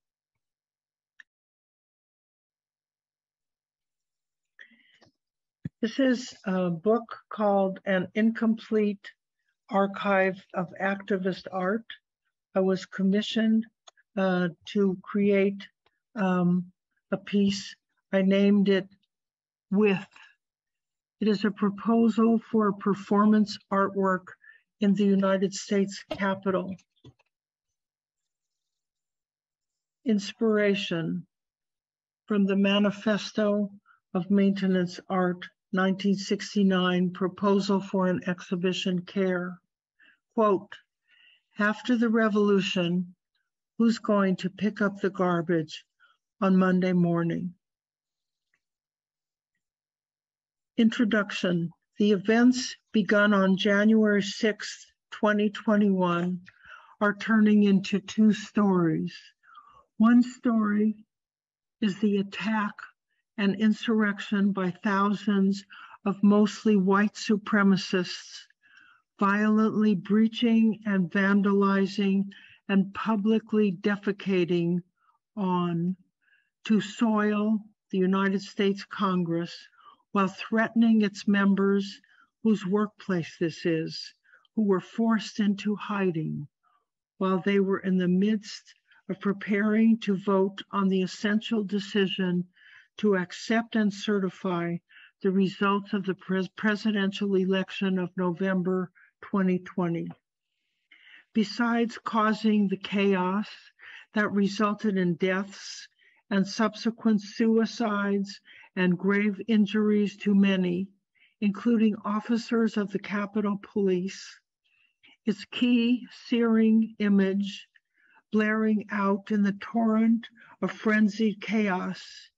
This is a book called An Incomplete Archive of Activist Art. I was commissioned uh, to create um, a piece. I named it With. It is a proposal for performance artwork in the United States Capitol. Inspiration from the Manifesto of Maintenance Art 1969 proposal for an exhibition care. Quote, after the revolution, who's going to pick up the garbage on Monday morning? Introduction the events begun on January 6, 2021 are turning into two stories. One story is the attack and insurrection by thousands of mostly white supremacists violently breaching and vandalizing and publicly defecating on to soil the United States Congress while threatening its members whose workplace this is, who were forced into hiding while they were in the midst of preparing to vote on the essential decision to accept and certify the results of the pres presidential election of November 2020. Besides causing the chaos that resulted in deaths and subsequent suicides and grave injuries to many, including officers of the Capitol Police. Its key searing image blaring out in the torrent of frenzied chaos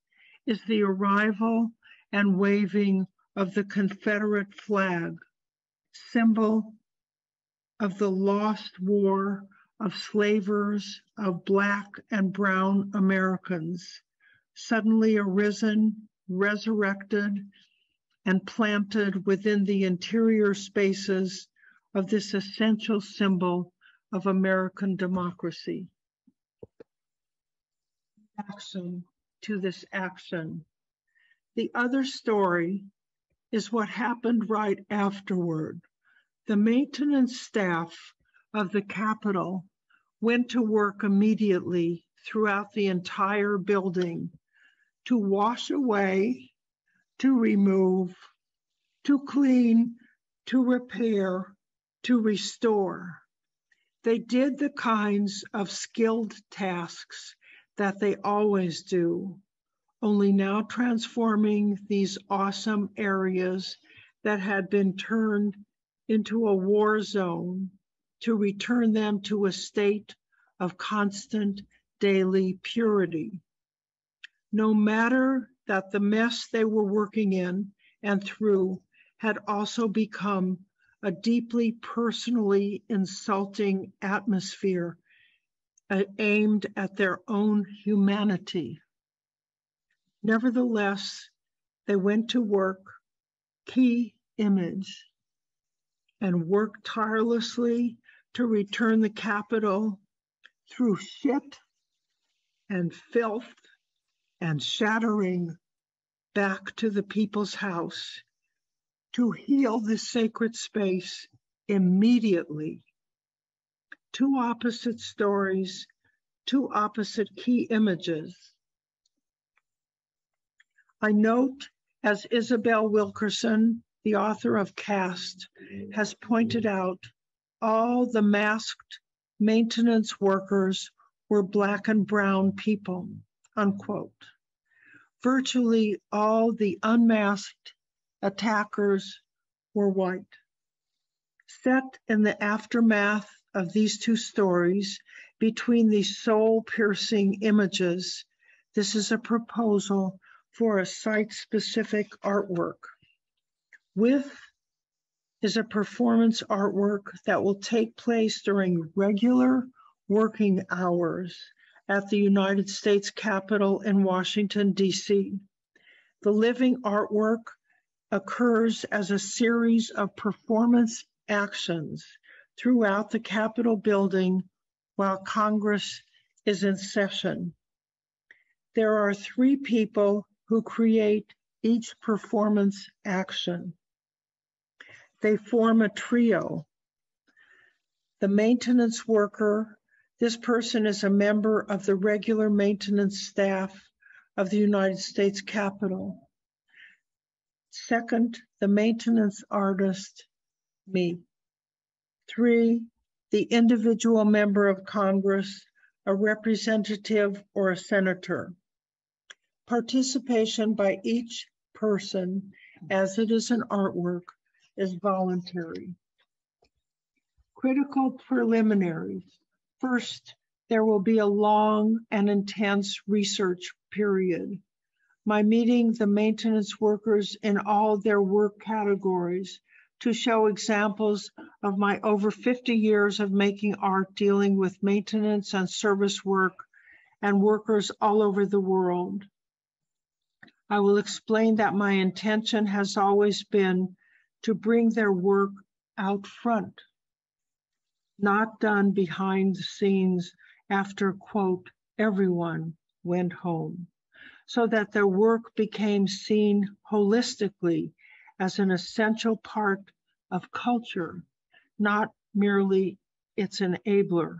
is the arrival and waving of the Confederate flag, symbol of the lost war of slavers, of Black and Brown Americans, suddenly arisen resurrected, and planted within the interior spaces of this essential symbol of American democracy. Action to this action. The other story is what happened right afterward. The maintenance staff of the Capitol went to work immediately throughout the entire building to wash away, to remove, to clean, to repair, to restore. They did the kinds of skilled tasks that they always do, only now transforming these awesome areas that had been turned into a war zone to return them to a state of constant daily purity. No matter that the mess they were working in and through had also become a deeply personally insulting atmosphere Uh, aimed at their own humanity. Nevertheless, they went to work, key image, and worked tirelessly to return the Capitol through shit and filth and shattering back to the people's house to heal this sacred space immediately. Two opposite stories, two opposite key images. I note, as Isabel Wilkerson, the author of Caste, has pointed out, all the masked maintenance workers were Black and Brown people, unquote. Virtually all the unmasked attackers were white. Set in the aftermath of these two stories, between these soul piercing images, this is a proposal for a site specific artwork. With is a performance artwork that will take place during regular working hours at the United States Capitol in Washington, D.C. The living artwork occurs as a series of performance actions throughout the Capitol building while Congress is in session. There are three people who create each performance action. They form a trio. The maintenance worker, this person is a member of the regular maintenance staff of the United States Capitol. Second, the maintenance artist, me. Three, the individual member of Congress, a representative, or a senator. Participation by each person, as it is an artwork, is voluntary. Critical preliminaries. First, there will be a long and intense research period. My meeting the maintenance workers in all their work categories to show examples of my over 50 years of making art dealing with maintenance and service work and workers all over the world. I will explain that my intention has always been to bring their work out front, not done behind the scenes after, quote, everyone went home, so that their work became seen holistically as an essential part of culture, not merely its enabler.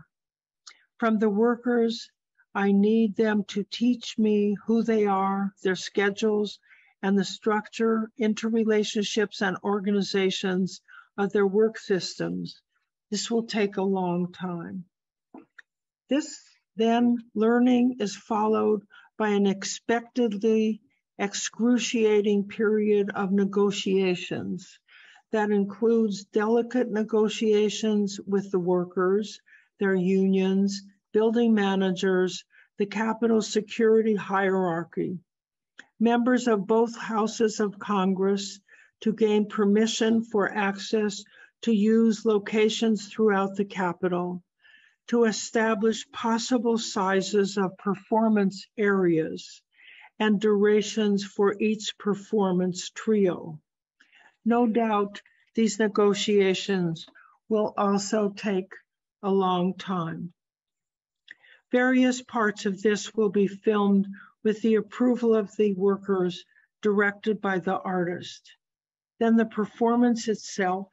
From the workers, I need them to teach me who they are, their schedules, and the structure, interrelationships, and organizations of their work systems. This will take a long time. This then learning is followed by an expectedly excruciating period of negotiations. That includes delicate negotiations with the workers, their unions, building managers, the Capitol security hierarchy, members of both houses of Congress to gain permission for access to use locations throughout the Capitol, to establish possible sizes of performance areas, and durations for each performance trio. No doubt these negotiations will also take a long time. Various parts of this will be filmed with the approval of the workers directed by the artist. Then the performance itself,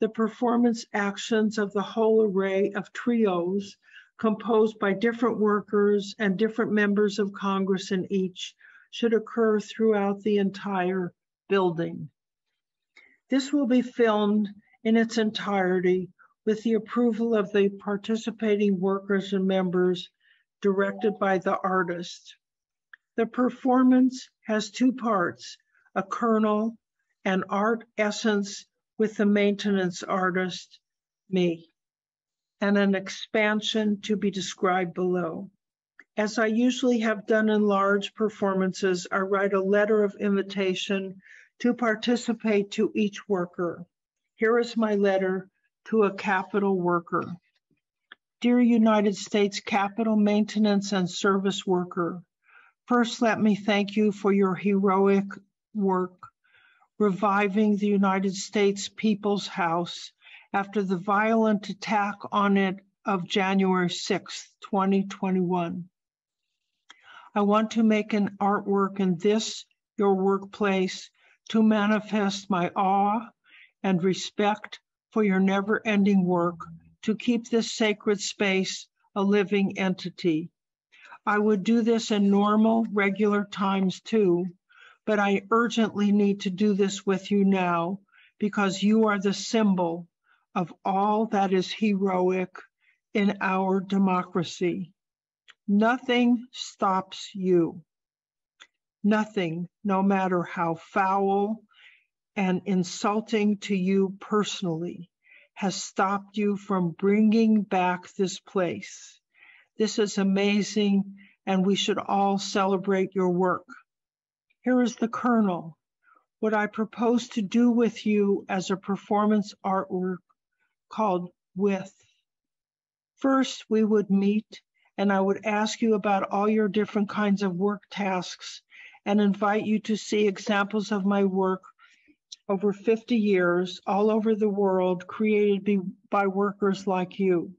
the performance actions of the whole array of trios composed by different workers and different members of Congress in each should occur throughout the entire building. This will be filmed in its entirety with the approval of the participating workers and members directed by the artist. The performance has two parts, a kernel and art essence with the maintenance artist, me and an expansion to be described below. As I usually have done in large performances, I write a letter of invitation to participate to each worker. Here is my letter to a Capitol worker. Dear United States Capitol Maintenance and Service Worker, first let me thank you for your heroic work reviving the United States People's House after the violent attack on it of January 6, 2021. I want to make an artwork in this, your workplace, to manifest my awe and respect for your never ending work to keep this sacred space a living entity. I would do this in normal, regular times too, but I urgently need to do this with you now because you are the symbol of all that is heroic in our democracy. Nothing stops you. Nothing, no matter how foul and insulting to you personally, has stopped you from bringing back this place. This is amazing, and we should all celebrate your work. Here is the kernel. What I propose to do with you as a performance artwork called With. First, we would meet and I would ask you about all your different kinds of work tasks and invite you to see examples of my work over 50 years all over the world created by workers like you.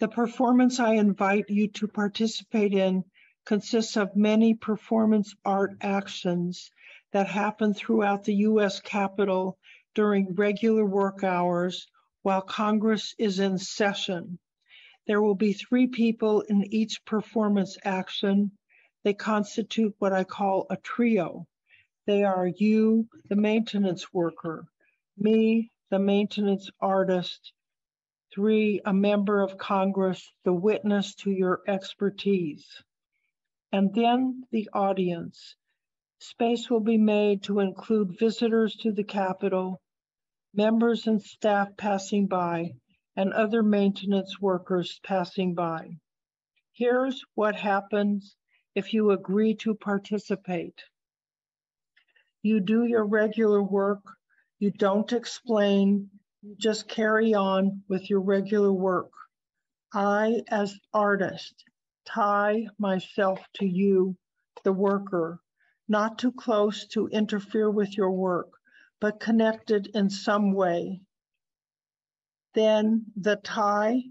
The performance I invite you to participate in consists of many performance art actions that happen throughout the US Capitol during regular work hours while Congress is in session. There will be three people in each performance action. They constitute what I call a trio. They are you, the maintenance worker, me, the maintenance artist, three, a member of Congress, the witness to your expertise, and then the audience. Space will be made to include visitors to the Capitol, members and staff passing by, and other maintenance workers passing by. Here's what happens if you agree to participate. You do your regular work, you don't explain, you just carry on with your regular work. I, as artist, tie myself to you, the worker, not too close to interfere with your work, but connected in some way. Then the tie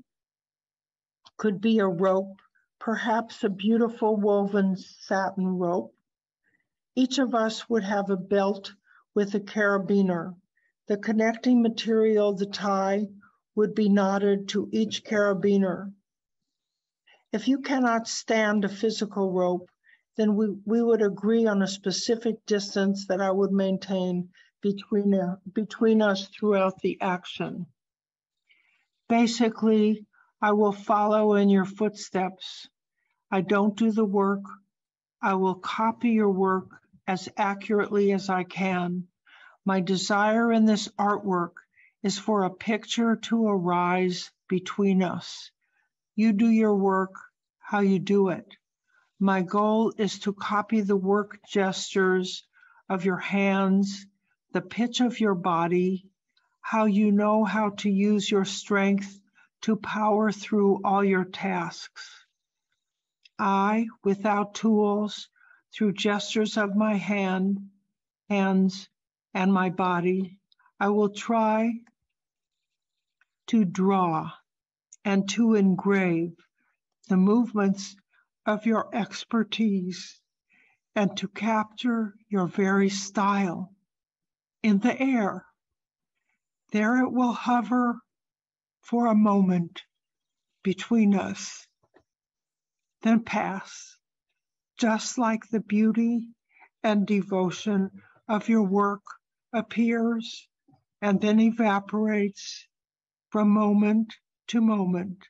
could be a rope, perhaps a beautiful woven satin rope. Each of us would have a belt with a carabiner. The connecting material, the tie, would be knotted to each carabiner. If you cannot stand a physical rope, then we, we would agree on a specific distance that I would maintain between, uh, between us throughout the action. Basically, I will follow in your footsteps. I don't do the work. I will copy your work as accurately as I can. My desire in this artwork is for a picture to arise between us. You do your work how you do it. My goal is to copy the work gestures of your hands, the pitch of your body, how you know how to use your strength to power through all your tasks. I, without tools, through gestures of my hand, hands, and my body, I will try to draw and to engrave the movements of your expertise and to capture your very style in the air. There it will hover for a moment between us, then pass, just like the beauty and devotion of your work appears and then evaporates from moment to moment,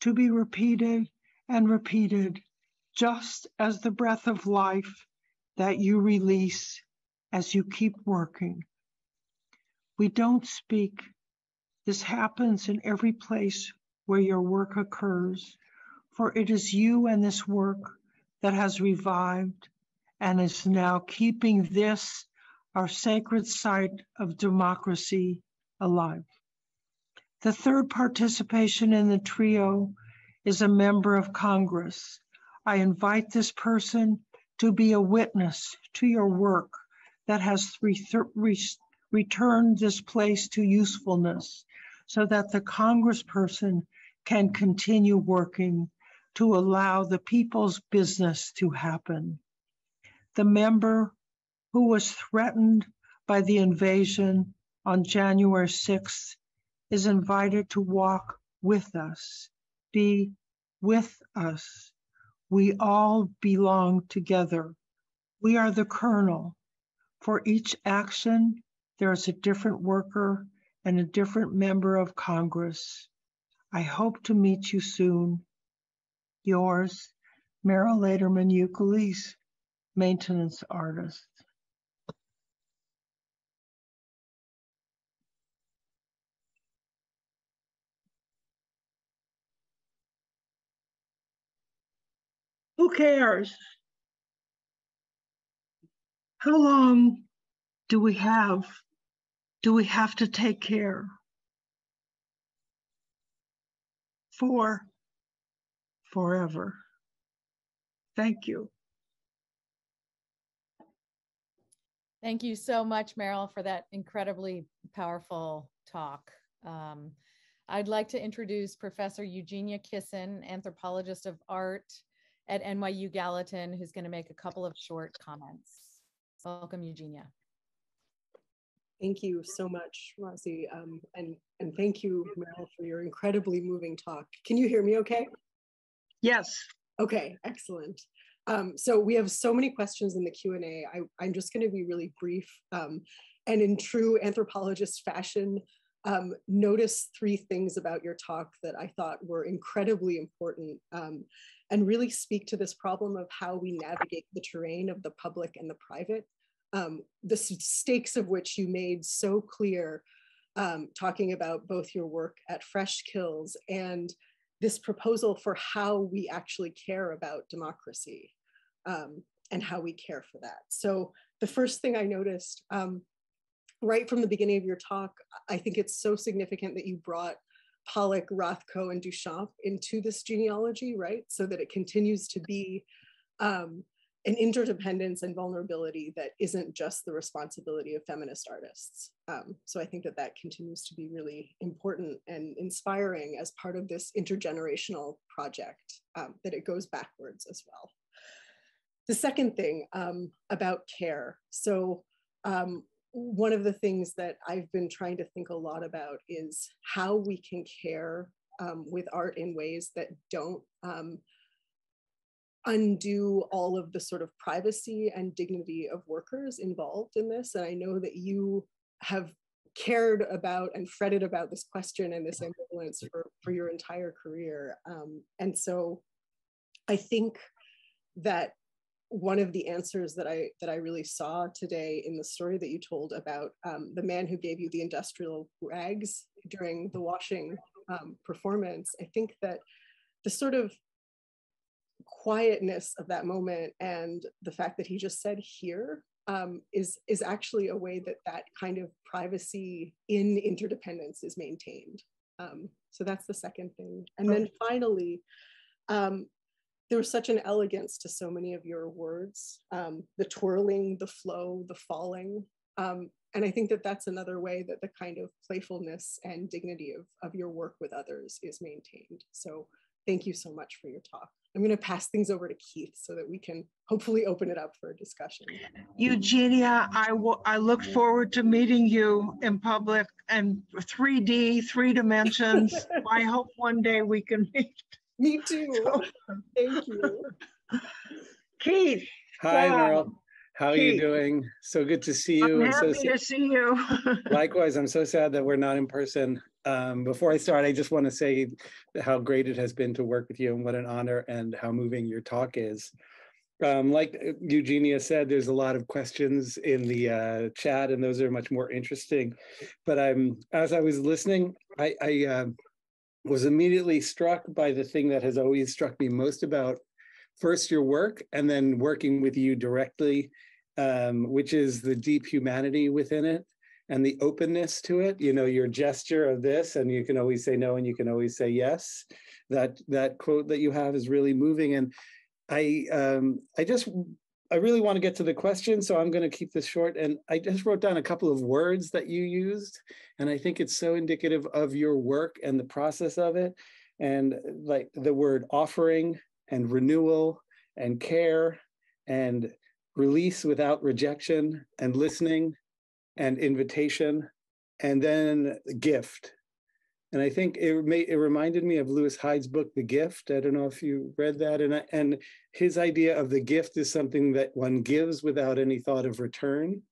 to be repeated and repeated just as the breath of life that you release as you keep working. We don't speak. This happens in every place where your work occurs, for it is you and this work that has revived and is now keeping this, our sacred site of democracy, alive. The third participation in the trio is a member of Congress I invite this person to be a witness to your work that has re- re- returned this place to usefulness so that the congressperson can continue working to allow the people's business to happen. The member who was threatened by the invasion on January 6th is invited to walk with us, be with us we all belong together. We are the kernel. For each action, there is a different worker and a different member of Congress. I hope to meet you soon. Yours, Mierle Laderman Ukeles, maintenance artist. Who cares? How long do we have? Do we have to take care? For forever. Thank you. Thank you so much, Mierle, for that incredibly powerful talk. Um, I'd like to introduce Professor Eugenia Kisin, anthropologist of art at NYU Gallatin, who's going to make a couple of short comments. Welcome, Eugenia. Thank you so much, Rosie. Um, and, and thank you, Mierle, for your incredibly moving talk. Can you hear me okay? Yes. Okay, excellent. Um, so we have so many questions in the Q&A. I, am just gonna be really brief. Um, and in true anthropologist fashion, um, notice three things about your talk that I thought were incredibly important um, and really speak to this problem of how we navigate the terrain of the public and the private um, the stakes of which you made so clear, um, talking about both your work at Fresh Kills and this proposal for how we actually care about democracy um, and how we care for that. So the first thing I noticed um, right from the beginning of your talk, I think it's so significant that you brought Pollock, Rothko, and Duchamp into this genealogy, right? So that it continues to be um, an interdependence and vulnerability that isn't just the responsibility of feminist artists. Um, so I think that that continues to be really important and inspiring as part of this intergenerational project, um, that it goes backwards as well. The second thing um, about care. So um, one of the things that I've been trying to think a lot about is how we can care um, with art in ways that don't um, undo all of the sort of privacy and dignity of workers involved in this. And I know that you have cared about and fretted about this question and this ambivalence for, for your entire career. Um, and so I think that one of the answers that I that I really saw today in the story that you told about um, the man who gave you the industrial rags during the washing um, performance, I think that the sort of quietness of that moment and the fact that he just said here um, is is actually a way that that kind of privacy in interdependence is maintained. Um, so that's the second thing. And then finally, um, there was such an elegance to so many of your words, um, the twirling, the flow, the falling. Um, and I think that that's another way that the kind of playfulness and dignity of, of your work with others is maintained. So thank you so much for your talk. I'm going to pass things over to Keith so that we can hopefully open it up for a discussion. Eugenia, I will. I look forward to meeting you in public and 3D, three dimensions. I hope one day we can meet. Me too. Thank you. Keith. Hi, Mierle. How are you doing? So good to see you. I'm happy so, to see you. likewise, I'm so sad that we're not in person. Um, before I start, I just want to say how great it has been to work with you and what an honor and how moving your talk is. Um, like Eugenia said, there's a lot of questions in the uh, chat, and those are much more interesting. But I'm as I was listening, I, I uh, was immediately struck by the thing that has always struck me most about first your work, and then working with you directly, um, which is the deep humanity within it and the openness to it. You know your gesture of this and you can always say no and you can always say yes. That that quote that you have is really moving. And i um i just i really want to get to the question so i'm going to keep this short and i just wrote down a couple of words that you used and i think it's so indicative of your work and the process of it and like the word offering and renewal and care and release without rejection and listening and invitation and then gift And I think it made, it reminded me of Lewis Hyde's book, The Gift. I don't know if you read that. And, and his idea of the gift is something that one gives without any thought of return.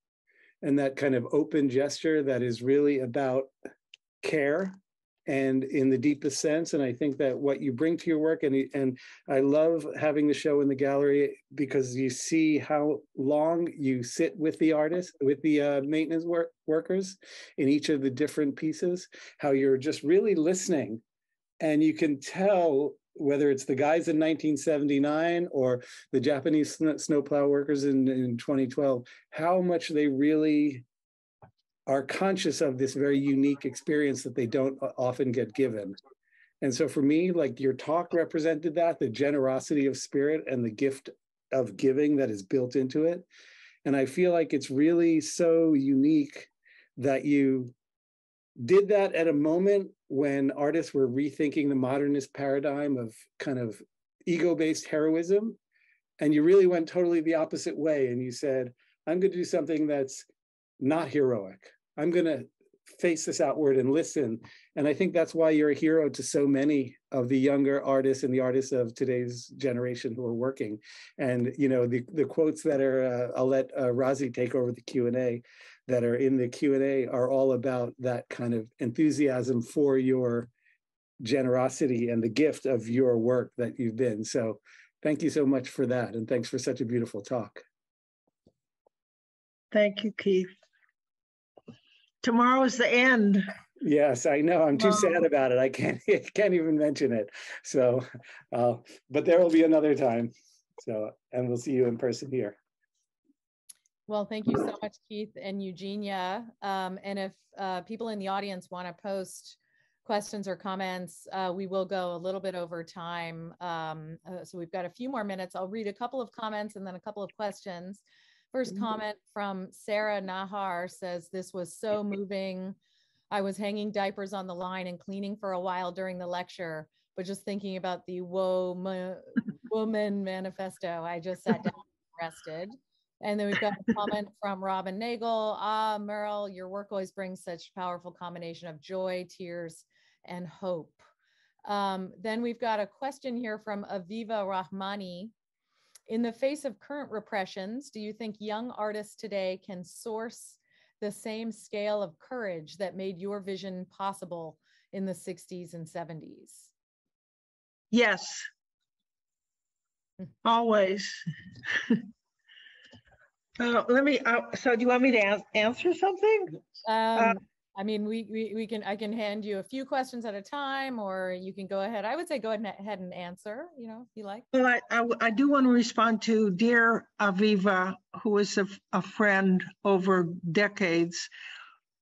And that kind of open gesture that is really about care and in the deepest sense. And I think that what you bring to your work, and and I love having the show in the gallery because you see how long you sit with the artist, with the uh, maintenance work, workers in each of the different pieces, how you're just really listening, and you can tell whether it's the guys in 1979 or the Japanese snowplow workers in, in 2012, how much they really are conscious of this very unique experience that they don't often get given. And so for me, like your talk represented that, the generosity of spirit and the gift of giving that is built into it. And I feel like it's really so unique that you did that at a moment when artists were rethinking the modernist paradigm of kind of ego-based heroism. And you really went totally the opposite way. And you said, I'm going to do something that's not heroic. I'm going to face this outward and listen. And I think that's why you're a hero to so many of the younger artists and the artists of today's generation who are working. And you know the the quotes that are uh, I'll let uh, Rosie take over the Q and A that are in the Q and A are all about that kind of enthusiasm for your generosity and the gift of your work that you've been. So thank you so much for that, and thanks for such a beautiful talk. Thank you, Keith tomorrow is the end. Yes, I know. I'm too sad about it. I can't I can't even mention it. So, uh, but there will be another time. So, and we'll see you in person here. Well, thank you so much, Keith and Eugenia. Um, and if uh, people in the audience want to post questions or comments, uh, we will go a little bit over time. Um, uh, so we've got a few more minutes. I'll read a couple of comments and then a couple of questions. First mm-hmm. comment from Sarah Nahar says, This was so moving. I was hanging diapers on the line and cleaning for a while during the lecture, but just thinking about the Wo Woman Manifesto, I just sat down and rested. And then we've got a comment from Robin Nagle. Ah, Mierle, your work always brings such powerful combination of joy, tears, and hope. Um, then we've got a question here from Aviva Rahmani. In the face of current repressions, do you think young artists today can source the same scale of courage that made your vision possible in the 60s and 70s? Yes, hmm. always. uh, let me, uh, so do you want me to answer something? Um, uh, I mean, we, we, we can, I can hand you a few questions at a time, or you can go ahead. I would say go ahead and answer, you know, if you like. Well, I, I, I do want to respond to dear Aviva, who is a, a friend over decades,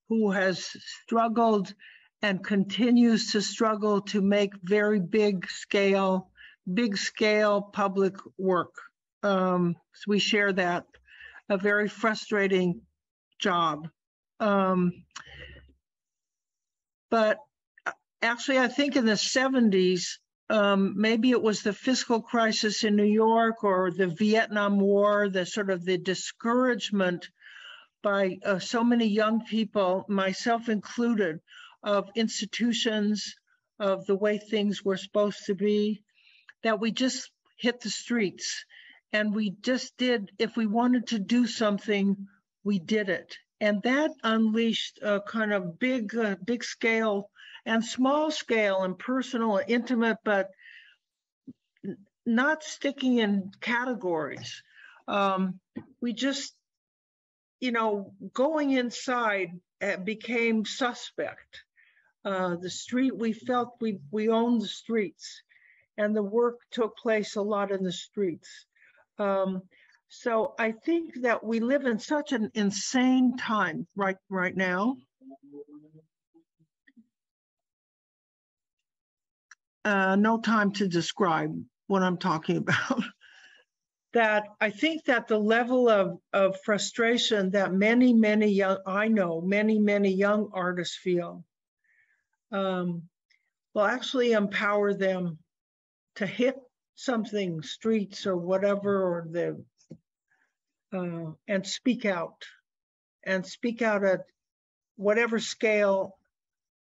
who has struggled and continues to struggle to make very big scale, big scale public work. Um, so we share that, a very frustrating job. Um, but uh, actually, I think in the 70s, um, maybe it was the fiscal crisis in New York or the Vietnam War, the sort of the discouragement by uh, so many young people, myself included, of institutions, of the way things were supposed to be, that we just hit the streets. And we just did, if we wanted to do something, we did it and that unleashed a kind of big uh, big scale and small scale and personal and intimate but not sticking in categories. Um, we just you know going inside uh, became suspect. Uh, the street we felt we we owned the streets and the work took place a lot in the streets. Um, so I think that we live in such an insane time right right now. Uh, no time to describe what I'm talking about. that I think that the level of, of frustration that many, many young, I know many, many young artists feel um, will actually empower them to hit something, streets or whatever, or the uh, and speak out and speak out at whatever scale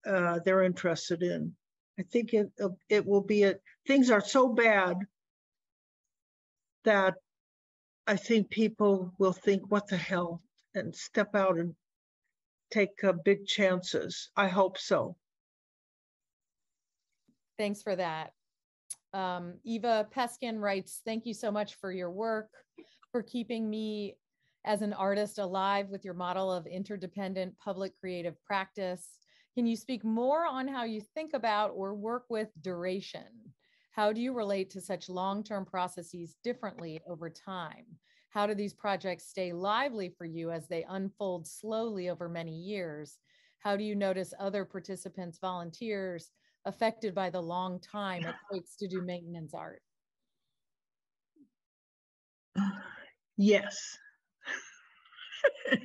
uh, they're interested in. I think it it will be a things are so bad that I think people will think, what the hell, and step out and take uh, big chances. I hope so. Thanks for that. Um, Eva Peskin writes, thank you so much for your work, for keeping me as an artist alive with your model of interdependent public creative practice. Can you speak more on how you think about or work with duration? How do you relate to such long-term processes differently over time? How do these projects stay lively for you as they unfold slowly over many years? How do you notice other participants, volunteers, affected by the long time it takes to do maintenance art? Yes.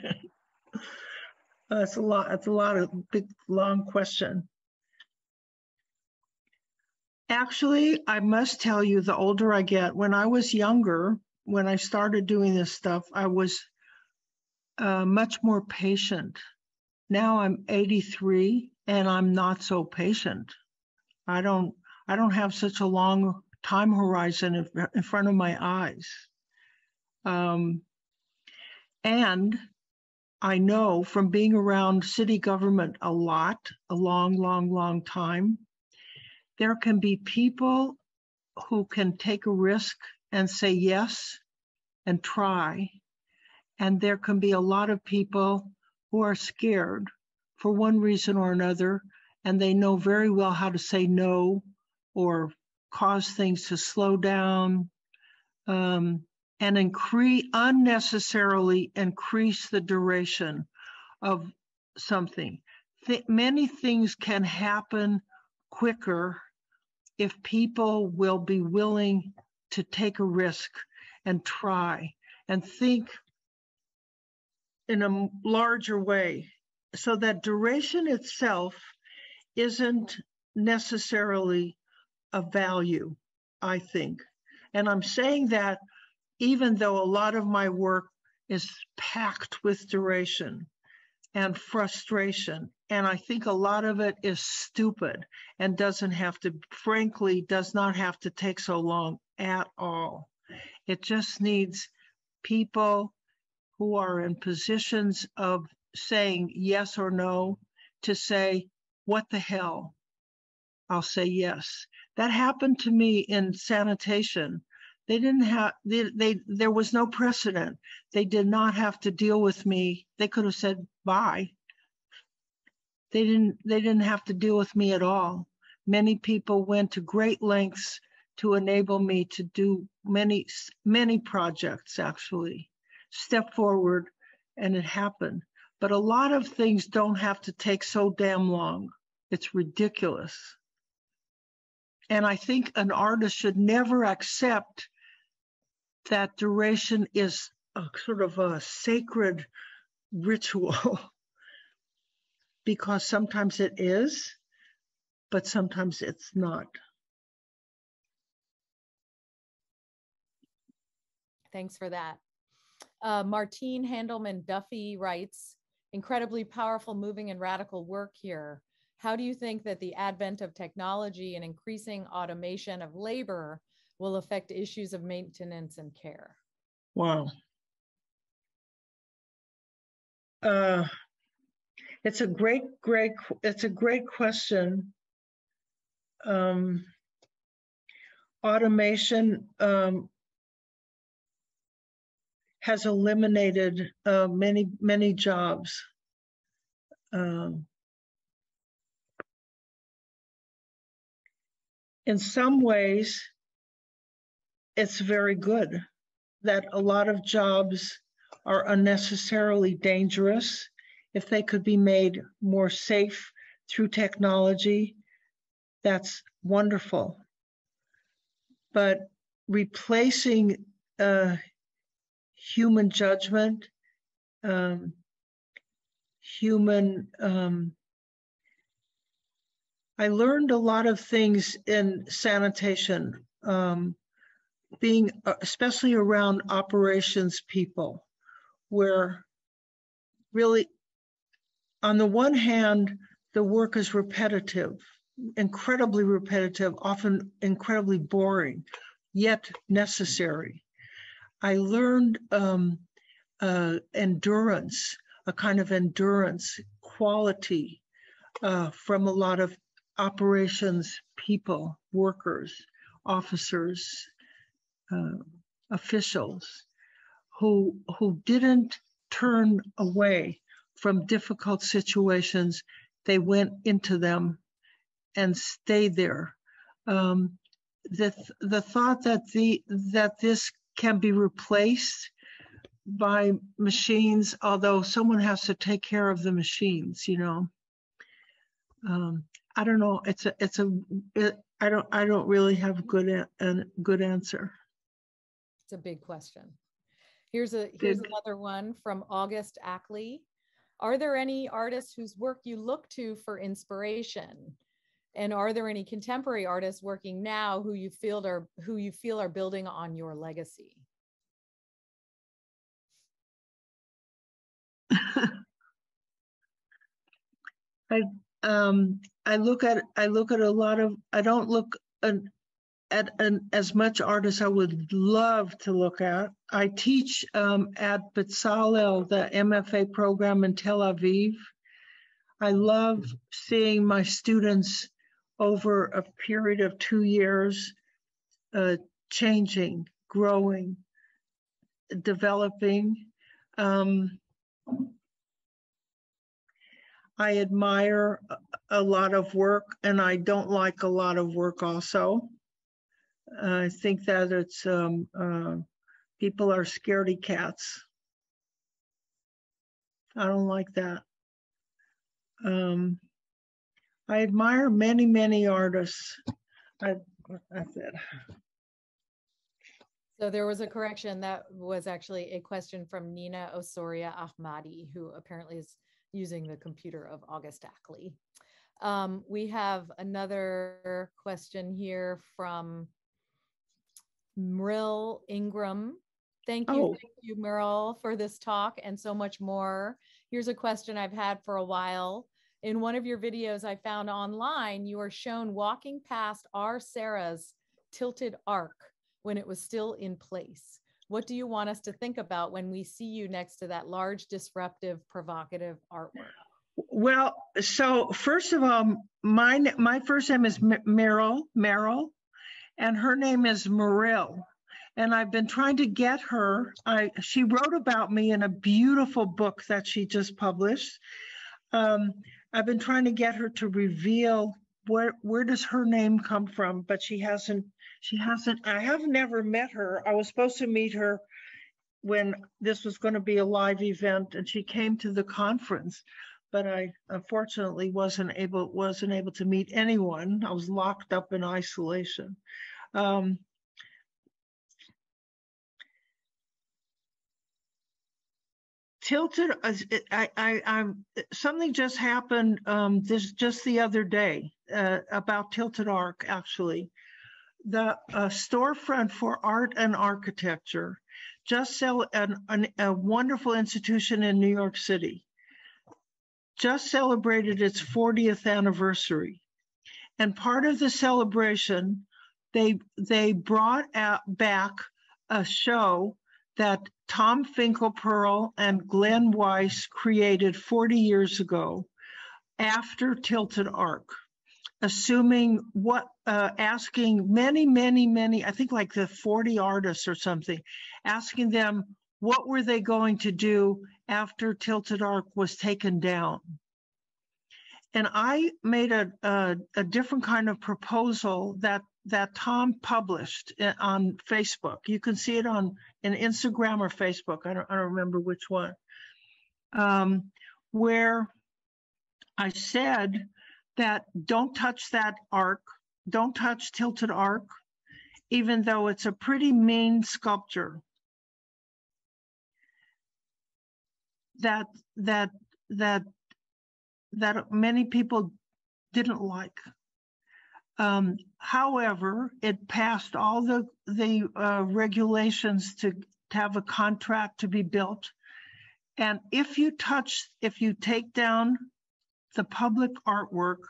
That's a lot. That's a lot of big, long question. Actually, I must tell you, the older I get, when I was younger, when I started doing this stuff, I was uh, much more patient. Now I'm 83 and I'm not so patient. I don't I don't have such a long time horizon in, in front of my eyes. Um, and I know from being around city government a lot, a long, long, long time, there can be people who can take a risk and say yes and try. And there can be a lot of people who are scared for one reason or another and they know very well how to say no or cause things to slow down um, and increase unnecessarily increase the duration of something. Th- many things can happen quicker if people will be willing to take a risk and try and think in a larger way so that duration itself isn't necessarily a value, I think. And I'm saying that even though a lot of my work is packed with duration and frustration. And I think a lot of it is stupid and doesn't have to, frankly, does not have to take so long at all. It just needs people who are in positions of saying yes or no to say, what the hell? I'll say yes. That happened to me in sanitation. They didn't have they, they there was no precedent. They did not have to deal with me. They could have said bye. They didn't they didn't have to deal with me at all. Many people went to great lengths to enable me to do many many projects actually. Step forward and it happened. But a lot of things don't have to take so damn long. It's ridiculous. And I think an artist should never accept that duration is a sort of a sacred ritual because sometimes it is, but sometimes it's not. Thanks for that. Uh, Martine Handelman Duffy writes, incredibly powerful, moving, and radical work here. How do you think that the advent of technology and increasing automation of labor will affect issues of maintenance and care? Wow. Uh, it's a great, great, it's a great question. Um, automation um, has eliminated uh, many, many jobs. Um, in some ways, it's very good that a lot of jobs are unnecessarily dangerous. If they could be made more safe through technology, that's wonderful. But replacing uh, human judgment, um, human. Um, I learned a lot of things in sanitation, um, being uh, especially around operations people, where really, on the one hand, the work is repetitive, incredibly repetitive, often incredibly boring, yet necessary. I learned um, uh, endurance, a kind of endurance quality uh, from a lot of operations people, workers, officers, uh, officials who who didn't turn away from difficult situations. They went into them and stayed there. Um, the the thought that the that this can be replaced by machines, although someone has to take care of the machines, you know. Um, I don't know. It's a, it's a, it, I don't, I don't really have good, a, a good answer. A big question. Here's a, here's big. another one from August Ackley. Are there any artists whose work you look to for inspiration? And are there any contemporary artists working now who you feel are who you feel are building on your legacy? I um, I look at I look at a lot of I don't look an, at an, as much art as I would love to look at. I teach um, at Bezalel, the MFA program in Tel Aviv. I love seeing my students over a period of two years uh, changing, growing, developing. Um, I admire a lot of work and I don't like a lot of work also. I think that it's um, uh, people are scaredy cats. I don't like that. Um, I admire many, many artists. I, that's it. So there was a correction. That was actually a question from Nina Osoria Ahmadi, who apparently is using the computer of August Ackley. Um, we have another question here from Mril Ingram. Thank you, oh. thank you, Mril, for this talk and so much more. Here's a question I've had for a while. In one of your videos I found online, you are shown walking past our Serra's tilted arc when it was still in place. What do you want us to think about when we see you next to that large, disruptive, provocative artwork? Well, so first of all, my my first name is Mierle, Mierle, and her name is Mril. And I've been trying to get her. I she wrote about me in a beautiful book that she just published. Um, I've been trying to get her to reveal where where does her name come from, but she hasn't she hasn't, I have never met her. I was supposed to meet her when this was going to be a live event and she came to the conference, but I unfortunately wasn't able, wasn't able to meet anyone. I was locked up in isolation. Um, tilted I, I i'm something just happened um this just the other day uh, about tilted arc actually the uh, storefront for art and architecture just sell an, an, a wonderful institution in New York City just celebrated its 40th anniversary. And part of the celebration, they they brought out back a show that Tom Finkelpearl and Glenn Weiss created 40 years ago after Tilted Arc assuming what uh, asking many many many i think like the 40 artists or something asking them what were they going to do after tilted arc was taken down. And i made a, a, a different kind of proposal that that tom published uh, on facebook. You can see it on an instagram or facebook. I don't, I don't remember which one. Um, where i said that don't touch that arc, don't touch tilted arc, even though it's a pretty mean sculpture. That that that that many people didn't like. Um, however, it passed all the the uh, regulations to, to have a contract to be built. And if you touch, if you take down the public artwork,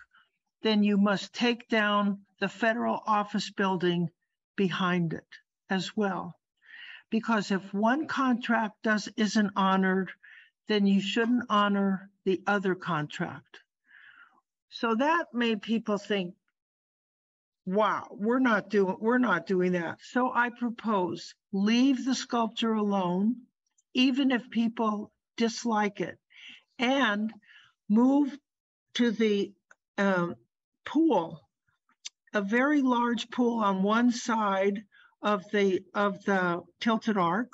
then you must take down the federal office building behind it as well. Because if one contract does isn't honored, then you shouldn't honor the other contract. So that made people think, wow, we're not doing we're not doing that. So I propose leave the sculpture alone, even if people dislike it, and move to the um, pool, a very large pool on one side of the of the tilted arc,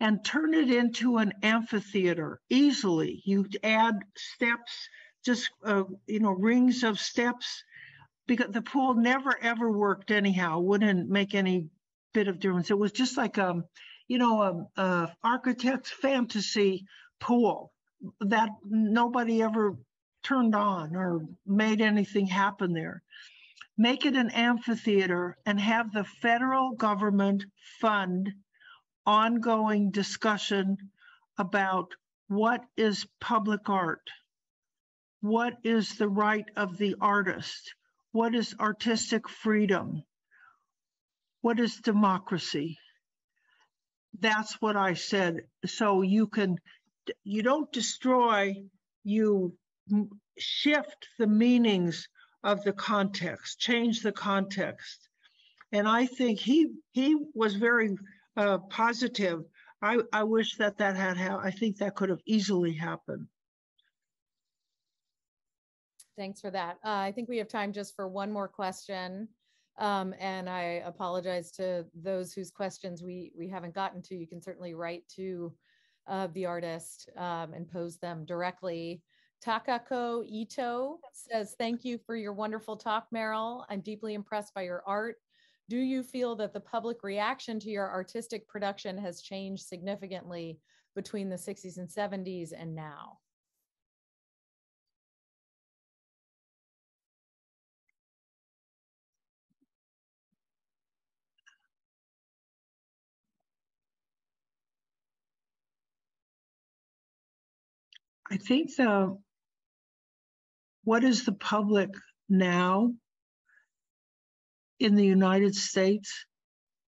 and turn it into an amphitheater easily. You add steps, just uh, you know rings of steps because the pool never ever worked anyhow wouldn't make any bit of difference it was just like um you know a, a architect's fantasy pool that nobody ever turned on or made anything happen there make it an amphitheater and have the federal government fund ongoing discussion about what is public art what is the right of the artist what is artistic freedom? What is democracy? That's what I said. So you can, you don't destroy, you shift the meanings of the context, change the context. And I think he he was very uh, positive. I, I wish that that had happened. I think that could have easily happened. Thanks for that. Uh, I think we have time just for one more question. Um, and I apologize to those whose questions we, we haven't gotten to. You can certainly write to uh, the artist um, and pose them directly. Takako Ito says, thank you for your wonderful talk, Mierle. I'm deeply impressed by your art. Do you feel that the public reaction to your artistic production has changed significantly between the 60s and 70s and now? I think the what is the public now in the United States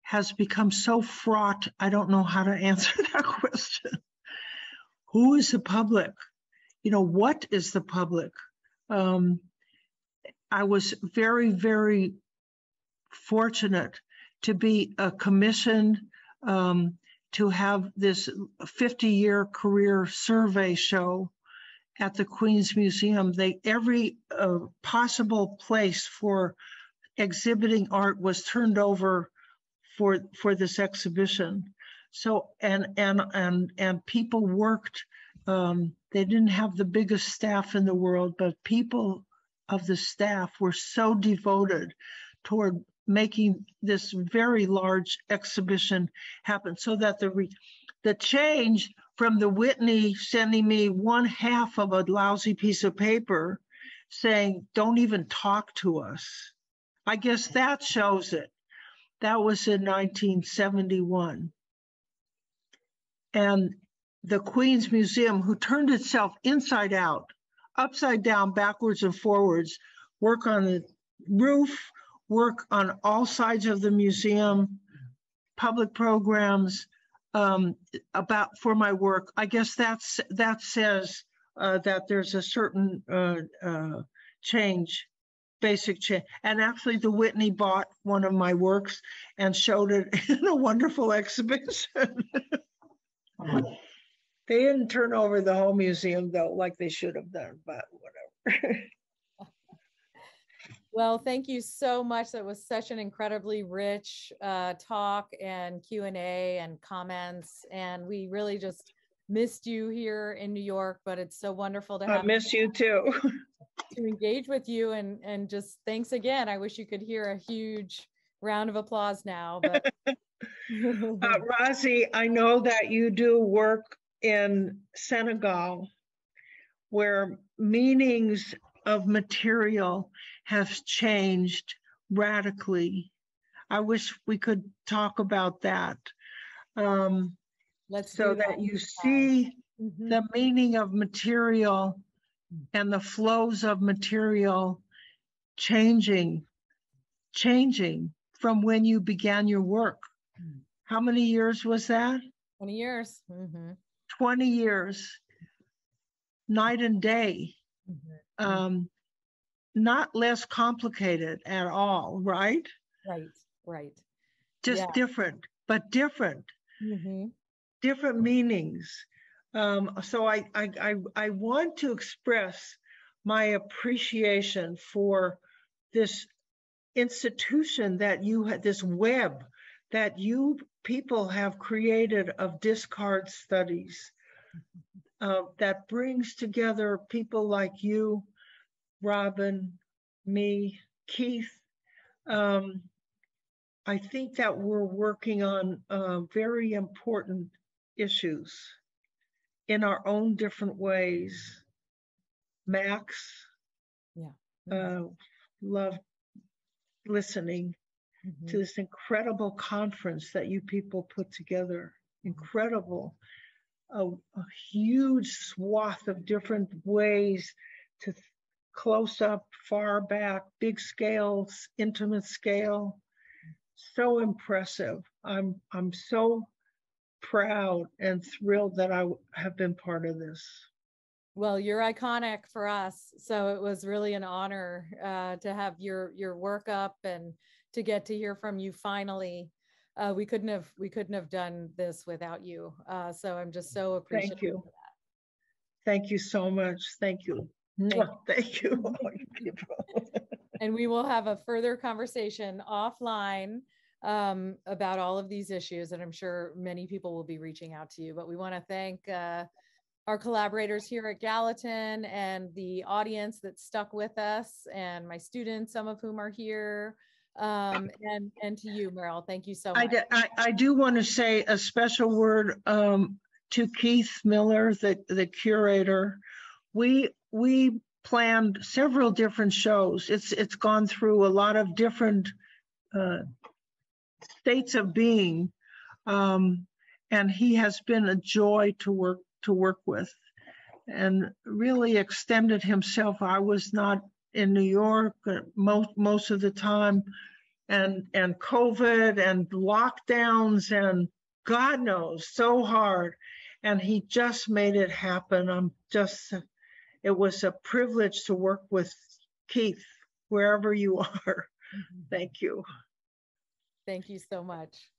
has become so fraught. I don't know how to answer that question. Who is the public? You know, what is the public? Um, I was very, very fortunate to be a commissioned um, to have this 50 year career survey show at the Queens Museum. They every uh, possible place for exhibiting art was turned over for for this exhibition. So and and and and people worked. Um, they didn't have the biggest staff in the world, but people of the staff were so devoted toward making this very large exhibition happen so that the re- the change from the Whitney sending me one half of a lousy piece of paper saying don't even talk to us I guess that shows it. That was in 1971 and the Queens Museum who turned itself inside out upside down backwards and forwards work on the roof work on all sides of the museum, public programs um, about for my work. I guess that's that says uh, that there's a certain uh, uh, change, basic change. And actually, the Whitney bought one of my works and showed it in a wonderful exhibition. they didn't turn over the whole museum though, like they should have done, but whatever. Well, thank you so much. That was such an incredibly rich uh, talk and Q and A and comments, and we really just missed you here in New York. But it's so wonderful to have. I miss you too. To engage with you and and just thanks again. I wish you could hear a huge round of applause now. But uh, Rosie, I know that you do work in Senegal where meanings of material has changed radically. I wish we could talk about that. Um, Let's so that, that you see mm-hmm. the meaning of material and the flows of material changing, changing from when you began your work. How many years was that? 20 years. Mhm, 20 years, night and day. mhm. Um, not less complicated at all, right? Right, right. Just Yeah. different, but different. Mhm, different meanings. Um, so I, I, I, I want to express my appreciation for this institution that you had, this web that you people have created of discard studies uh, that brings together people like you, Robin, me, Keith. Um, I think that we're working on uh, very important issues in our own different ways. Max, Yeah. uh, love listening mhm. to this incredible conference that you people put together. Incredible. A, a huge swath of different ways to th- close up, far back, big scales, intimate scale. So impressive. I'm I'm so proud and thrilled that I have been part of this. Well, you're iconic for us, so it was really an honor uh, to have your your work up and to get to hear from you finally. Uh, we couldn't have we couldn't have done this without you. Uh, so I'm just so appreciative. Thank you. of that. Thank you so much. Thank you. Thank. Thank you. you. And we will have a further conversation offline um, about all of these issues, and I'm sure many people will be reaching out to you. But we want to thank uh, our collaborators here at Gallatin and the audience that stuck with us, and my students, some of whom are here, um, and and to you, Mierle. Thank you so I, much. I do want to say a special word um, to Keith Miller, the, the curator. We, we planned several different shows. It's, it's gone through a lot of different uh, states of being. Um, and he has been a joy to work, to work with and really extended himself. I was not in New York most, most of the time and and COVID and lockdowns and God knows so hard and he just made it happen I'm just it was a privilege to work with Keith wherever you are Mhm. thank you Thank you so much.